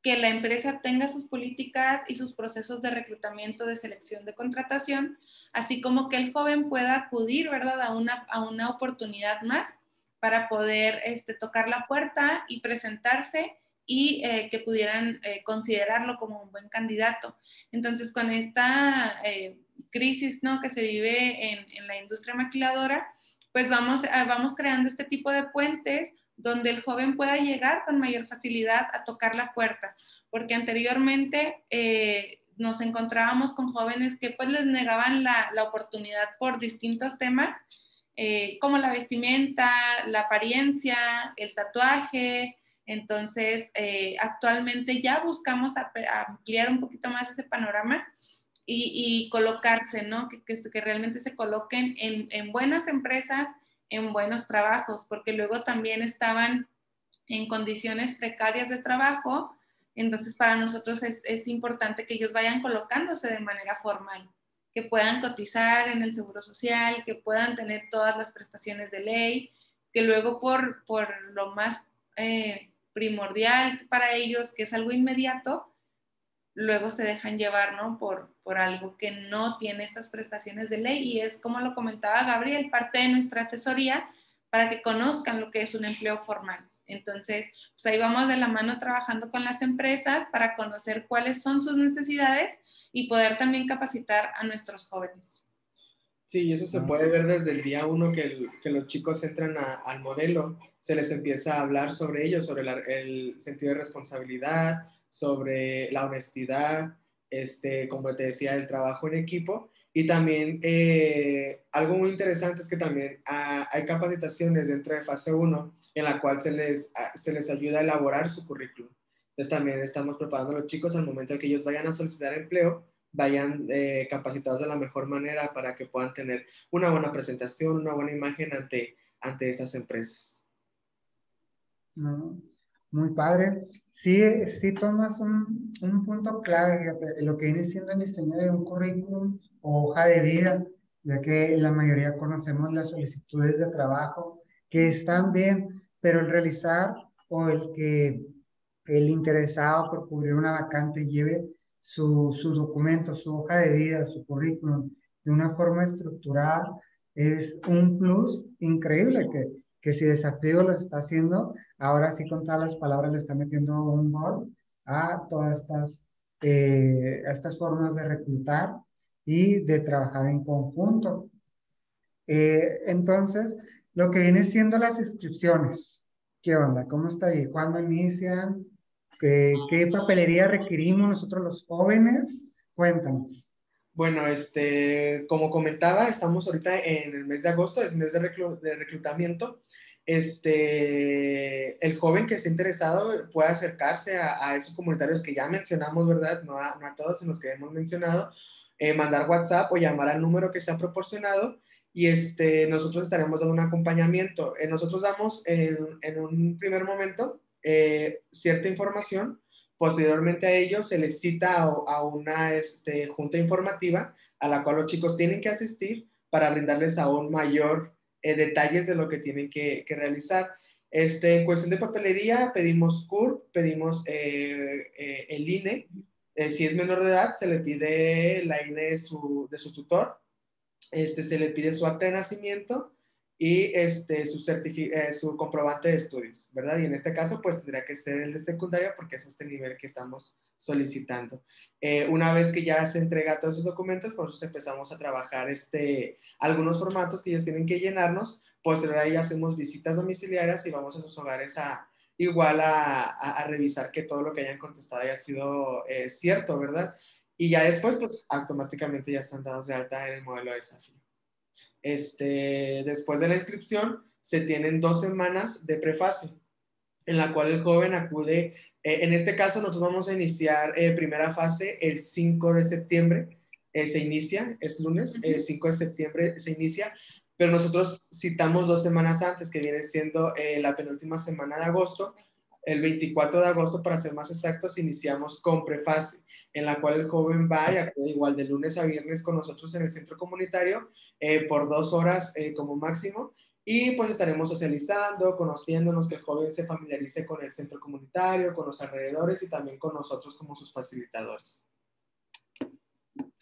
que la empresa tenga sus políticas y sus procesos de reclutamiento, de selección, de contratación, así como que el joven pueda acudir, ¿verdad?, a una, a una oportunidad más para poder este, tocar la puerta y presentarse y eh, que pudieran eh, considerarlo como un buen candidato. Entonces, con esta eh, crisis ¿no? que se vive en, en, la industria maquiladora, pues vamos, ah, vamos creando este tipo de puentes donde el joven pueda llegar con mayor facilidad a tocar la puerta, porque anteriormente eh, nos encontrábamos con jóvenes que pues les negaban la, la oportunidad por distintos temas, eh, como la vestimenta, la apariencia, el tatuaje. Entonces, eh, actualmente ya buscamos ampliar un poquito más ese panorama y, colocarse, ¿no? Que, que, realmente se coloquen en, en, buenas empresas, en buenos trabajos, porque luego también estaban en condiciones precarias de trabajo, entonces para nosotros es, es importante que ellos vayan colocándose de manera formal, que puedan cotizar en el Seguro Social, que puedan tener todas las prestaciones de ley, que luego por, por lo más eh, primordial para ellos, que es algo inmediato, luego se dejan llevar, ¿no? Por, por algo que no tiene estas prestaciones de ley y es como lo comentaba Gabriel, parte de nuestra asesoría para que conozcan lo que es un empleo formal. Entonces, pues ahí vamos de la mano trabajando con las empresas para conocer cuáles son sus necesidades y poder también capacitar a nuestros jóvenes. Sí, y eso se puede ver desde el día uno que, que los chicos entran al modelo, se les empieza a hablar sobre ello, sobre el sentido de responsabilidad, sobre la honestidad, este, como te decía, el trabajo en equipo. Y también eh, algo muy interesante es que también ah, hay capacitaciones dentro de fase 1 en la cual se les, ah, se les ayuda a elaborar su currículum. Entonces también estamos preparando a los chicos al momento de que ellos vayan a solicitar empleo, vayan eh, capacitados de la mejor manera para que puedan tener una buena presentación, una buena imagen ante, ante estas empresas. Muy padre. Sí, sí tomas un, un punto clave, lo que viene siendo el diseño de un currículum o hoja de vida, ya que la mayoría conocemos las solicitudes de trabajo, que están bien, pero el realizar o el que el interesado por cubrir una vacante lleve su, su documento, su hoja de vida, su currículum de una forma estructurada, es un plus increíble que, que si desafío lo está haciendo, ahora sí con todas las palabras le está metiendo un gol a todas estas, eh, estas formas de reclutar y de trabajar en conjunto. Eh, entonces, lo que viene siendo las inscripciones, ¿qué onda? ¿Cómo está ahí? ¿Cuándo inician? ¿Qué, qué papelería requerimos nosotros los jóvenes? Cuéntanos. Bueno, este, como comentaba, estamos ahorita en el mes de agosto, es mes de, reclutamiento este, el joven que esté interesado puede acercarse a, esos comunitarios que ya mencionamos, ¿verdad? No a, no a todos en los que hemos mencionado, eh, mandar WhatsApp o llamar al número que se ha proporcionado y este, nosotros estaremos dando un acompañamiento. Eh, nosotros damos en, en un primer momento eh, cierta información, posteriormente a ello se les cita a, una este, junta informativa a la cual los chicos tienen que asistir para brindarles aún mayor eh, detalles de lo que tienen que, realizar. Este, en cuestión de papelería, pedimos CUR, pedimos eh, eh, el INE. si es menor de edad, se le pide la INE de su, de su tutor. Este, se le pide su acta de nacimiento y este, su, eh, su comprobante de estudios, ¿verdad? Y en este caso, pues tendría que ser el de secundaria porque es este nivel que estamos solicitando. Eh, una vez que ya se entrega todos esos documentos, pues empezamos a trabajar este, algunos formatos que ellos tienen que llenarnos. Posterior ahí hacemos visitas domiciliarias y vamos a sus hogares a igual a, a, revisar que todo lo que hayan contestado haya sido eh, cierto, ¿verdad? Y ya después, pues automáticamente ya están dados de alta en el modelo de desafío. Este, después de la inscripción, se tienen dos semanas de prefase, en la cual el joven acude, eh, en este caso nosotros vamos a iniciar eh, primera fase el 5 de septiembre, eh, se inicia, es lunes, el 5 de septiembre se inicia, pero nosotros citamos dos semanas antes, que viene siendo la penúltima semana de agosto, el 24 de agosto, para ser más exactos, iniciamos con prefase, en la cual el joven va y acude igual de lunes a viernes con nosotros en el centro comunitario eh, por dos horas eh, como máximo. Y pues estaremos socializando, conociéndonos, que el joven se familiarice con el centro comunitario, con los alrededores y también con nosotros como sus facilitadores.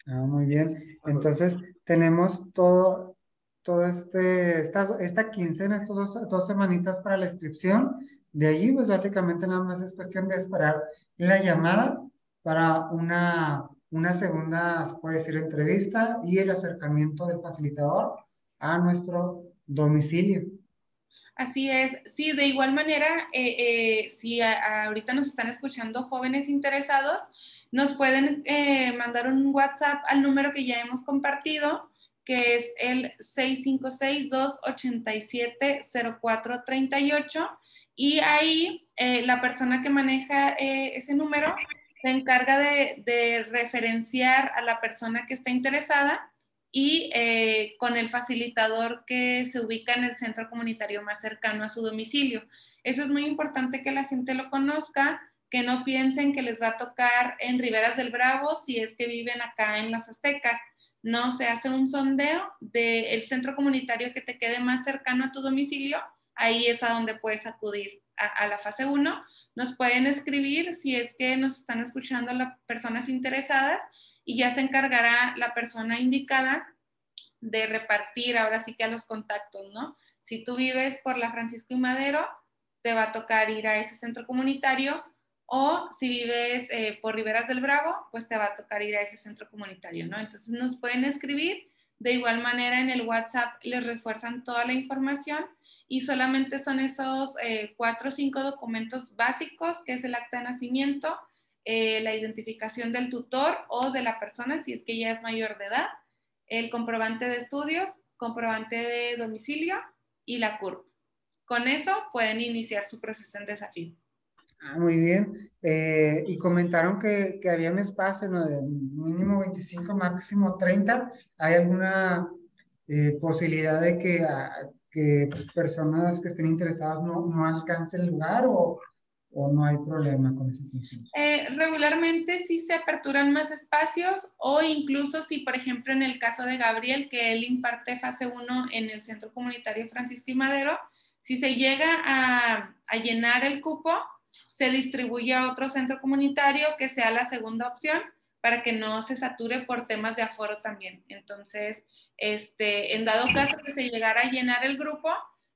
Ah, muy bien. Entonces, tenemos todo, todo este, esta, esta quincena, estas dos, dos semanitas para la inscripción. De allí, pues básicamente nada más es cuestión de esperar la llamada para una, una segunda, se puede decir, entrevista y el acercamiento del facilitador a nuestro domicilio. Así es, sí, de igual manera, eh, eh, si ahorita nos están escuchando jóvenes interesados, nos pueden eh, mandar un WhatsApp al número que ya hemos compartido, que es el 656-287-0438. Y ahí la persona que maneja ese número se encarga de, de, referenciar a la persona que está interesada y eh, con el facilitador que se ubica en el centro comunitario más cercano a su domicilio. Eso es muy importante que la gente lo conozca, que no piensen que les va a tocar en Riberas del Bravo si es que viven acá en las Aztecas. No, se hace un sondeo del centro comunitario que te quede más cercano a tu domicilio, ahí es a donde puedes acudir a, la fase 1. Nos pueden escribir si es que nos están escuchando las personas interesadas y ya se encargará la persona indicada de repartir ahora sí que a los contactos, ¿no? Si tú vives por la Francisco y Madero, te va a tocar ir a ese centro comunitario o si vives eh, por Riberas del Bravo, pues te va a tocar ir a ese centro comunitario, ¿no? Entonces nos pueden escribir, de igual manera en el WhatsApp les refuerzan toda la información y solamente son esos eh, cuatro o cinco documentos básicos, que es el acta de nacimiento, eh, la identificación del tutor o de la persona si es que ya es mayor de edad, el comprobante de estudios, comprobante de domicilio y la CURP. Con eso pueden iniciar su proceso en desafío. Ah, muy bien. Eh, y comentaron que, que, había un espacio ¿no? de mínimo 25, máximo 30. ¿Hay alguna eh, posibilidad de que, a, que personas que estén interesadas no, no alcancen el lugar o, o no hay problema con esa función? Eh, regularmente sí se aperturan más espacios o incluso si, por ejemplo, en el caso de Gabriel, que él imparte fase 1 en el Centro Comunitario Francisco y Madero, si se llega a, a llenar el cupo, se distribuye a otro centro comunitario que sea la segunda opción para que no se sature por temas de aforo también. Entonces, este, en dado caso que se llegara a llenar el grupo,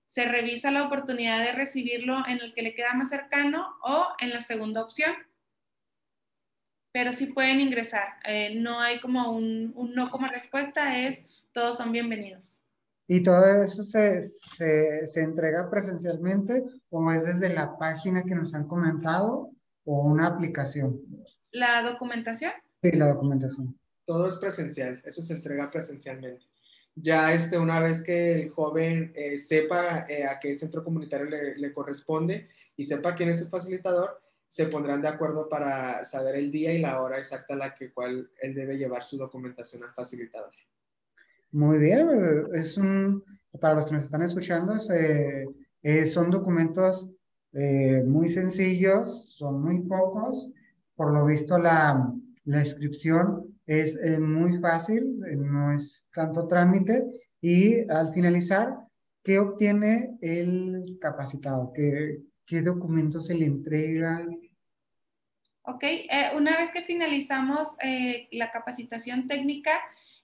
se revisa la oportunidad de recibirlo en el que le queda más cercano o en la segunda opción. Pero sí pueden ingresar. Eh, no hay como un, un, no como respuesta, es todos son bienvenidos. ¿Y todo eso se, se, se, entrega presencialmente o es desde la página que nos han comentado o una aplicación? ¿La documentación? Sí, la documentación. Todo es presencial, eso se entrega presencialmente ya este, una vez que el joven eh, sepa eh, a qué centro comunitario le, le, corresponde y sepa quién es su facilitador, se pondrán de acuerdo para saber el día y la hora exacta a la que cual él debe llevar su documentación al facilitador. Muy bien, es un, para los que nos están escuchando, eh, son documentos eh, muy sencillos, son muy pocos, por lo visto la, la inscripción es eh, muy fácil, eh, no es tanto trámite y al finalizar, ¿qué obtiene el capacitado? ¿Qué, qué documentos se le entrega? Ok, eh, una vez que finalizamos eh, la capacitación técnica,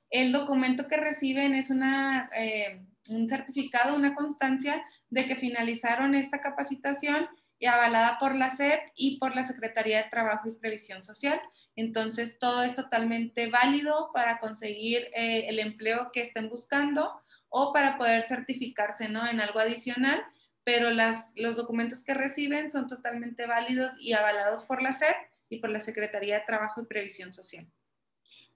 el documento que reciben es una, eh, un certificado, una constancia de que finalizaron esta capacitación y avalada por la SEP y por la Secretaría de Trabajo y Previsión Social. Entonces, todo es totalmente válido para conseguir eh, el empleo que estén buscando o para poder certificarse ¿no? en algo adicional, pero los documentos que reciben son totalmente válidos y avalados por la SEP y por la Secretaría de Trabajo y Previsión Social.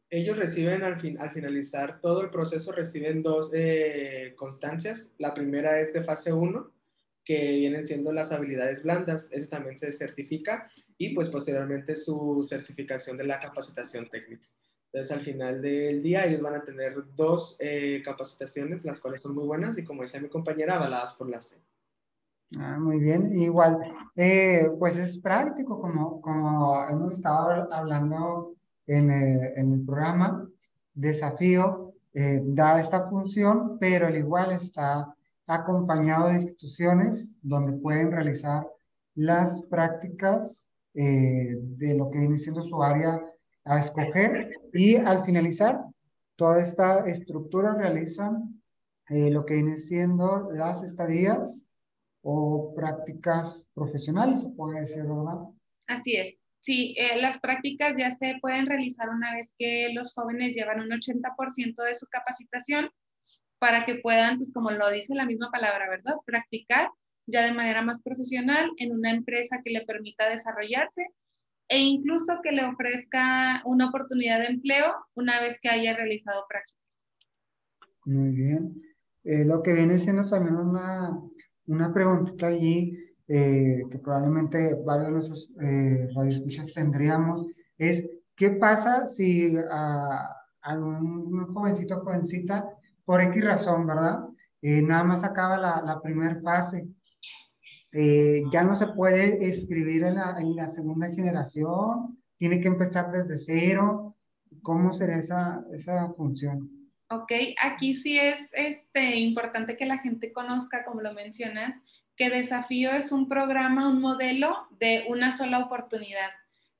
Ellos reciben al, fin, al finalizar todo el proceso, reciben dos eh, constancias. La primera es de fase 1, que vienen siendo las habilidades blandas, ese también se certifica y pues posteriormente su certificación de la capacitación técnica. Entonces al final del día ellos van a tener dos eh, capacitaciones, las cuales son muy buenas y como decía mi compañera, avaladas por la C. Ah, muy bien, igual, eh, pues es práctico, como, como hemos estado hablando en, eh, en el programa, desafío eh, da esta función, pero al igual está acompañado de instituciones donde pueden realizar las prácticas de lo que viene siendo su área a escoger y al finalizar toda esta estructura realizan lo que viene siendo las estadías o prácticas profesionales, puede decir, ¿verdad? Así es. Sí, eh, las prácticas ya se pueden realizar una vez que los jóvenes llevan un 80% de su capacitación para que puedan, pues como lo dice la misma palabra, ¿verdad? Practicar ya de manera más profesional en una empresa que le permita desarrollarse e incluso que le ofrezca una oportunidad de empleo una vez que haya realizado prácticas. Muy bien. Eh, lo que viene siendo también una una preguntita allí eh, que probablemente varios de nuestros eh, radioescuchas tendríamos es, ¿qué pasa si a, un jovencito jovencita, por X razón, ¿verdad? Eh, nada más acaba la, la primera fase. Eh, ya no se puede escribir en la, en la segunda generación, tiene que empezar desde cero. ¿Cómo sería esa, esa función? Ok, aquí sí es este, importante que la gente conozca, como lo mencionas, que Desafío es un programa, un modelo de una sola oportunidad.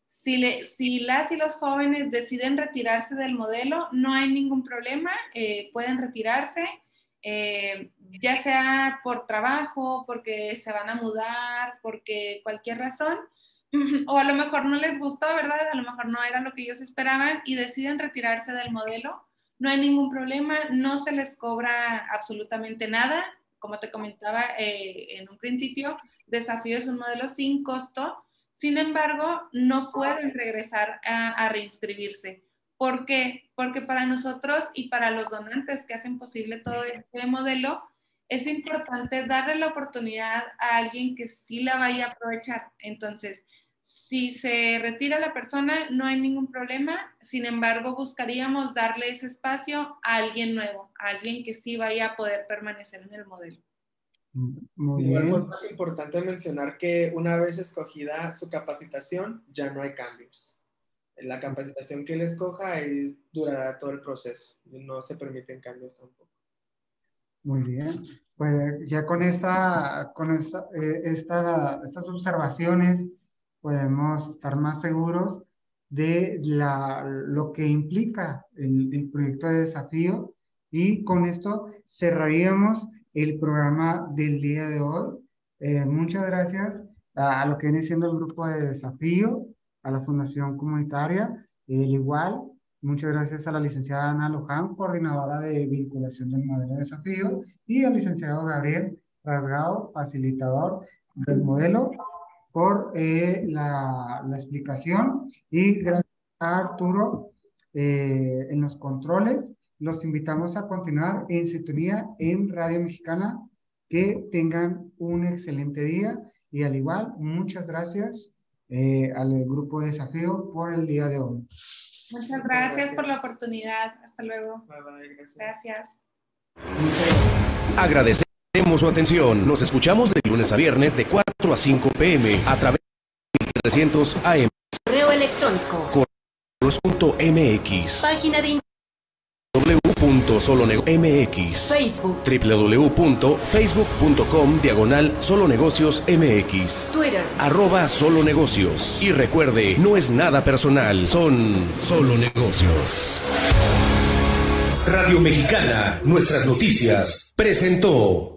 Si, le, si las y los jóvenes deciden retirarse del modelo, no hay ningún problema, eh, pueden retirarse, eh, ya sea por trabajo, porque se van a mudar, porque cualquier razón, o a lo mejor no les gustó, ¿verdad? A lo mejor no era lo que ellos esperaban y deciden retirarse del modelo no hay ningún problema, no se les cobra absolutamente nada. Como te comentaba eh, en un principio, Desafío es un modelo sin costo, sin embargo, no pueden regresar a, reinscribirse. ¿Por qué? Porque para nosotros y para los donantes que hacen posible todo este modelo, es importante darle la oportunidad a alguien que sí la vaya a aprovechar. Entonces, si se retira la persona, no hay ningún problema. Sin embargo, buscaríamos darle ese espacio a alguien nuevo, a alguien que sí vaya a poder permanecer en el modelo. Muy Igual más importante mencionar que una vez escogida su capacitación, ya no hay cambios. La capacitación que él escoja durará todo el proceso. No se permiten cambios tampoco. Muy bien. Pues ya con, esta, con esta, eh, estas observaciones podemos estar más seguros de la, lo que implica el, proyecto de desafío y con esto cerraríamos el programa del día de hoy. Eh, muchas gracias a, lo que viene siendo el grupo de desafío, a la Fundación Comunitaria, el igual. Muchas gracias a la licenciada Ana Luján, coordinadora de vinculación del modelo de desafío, y al licenciado Gabriel Rasgado, facilitador del modelo por eh, la, la, explicación y gracias a Arturo eh, en los controles. Los invitamos a continuar en sintonía en Radio Mexicana. Que tengan un excelente día y al igual, muchas gracias eh, al grupo de desafío por el día de hoy. Muchas gracias, por la oportunidad. Hasta luego. gracias. Agradecemos su atención. Nos escuchamos de lunes a viernes de 4 a 5 pm a través de 300 AM. Correo electrónico. MX. Página de www.solonegocios.mx Facebook. www.facebook.com diagonal solonegocios mx Twitter. Arroba solonegocios y recuerde no es nada personal son solo negocios. Radio Mexicana nuestras noticias presentó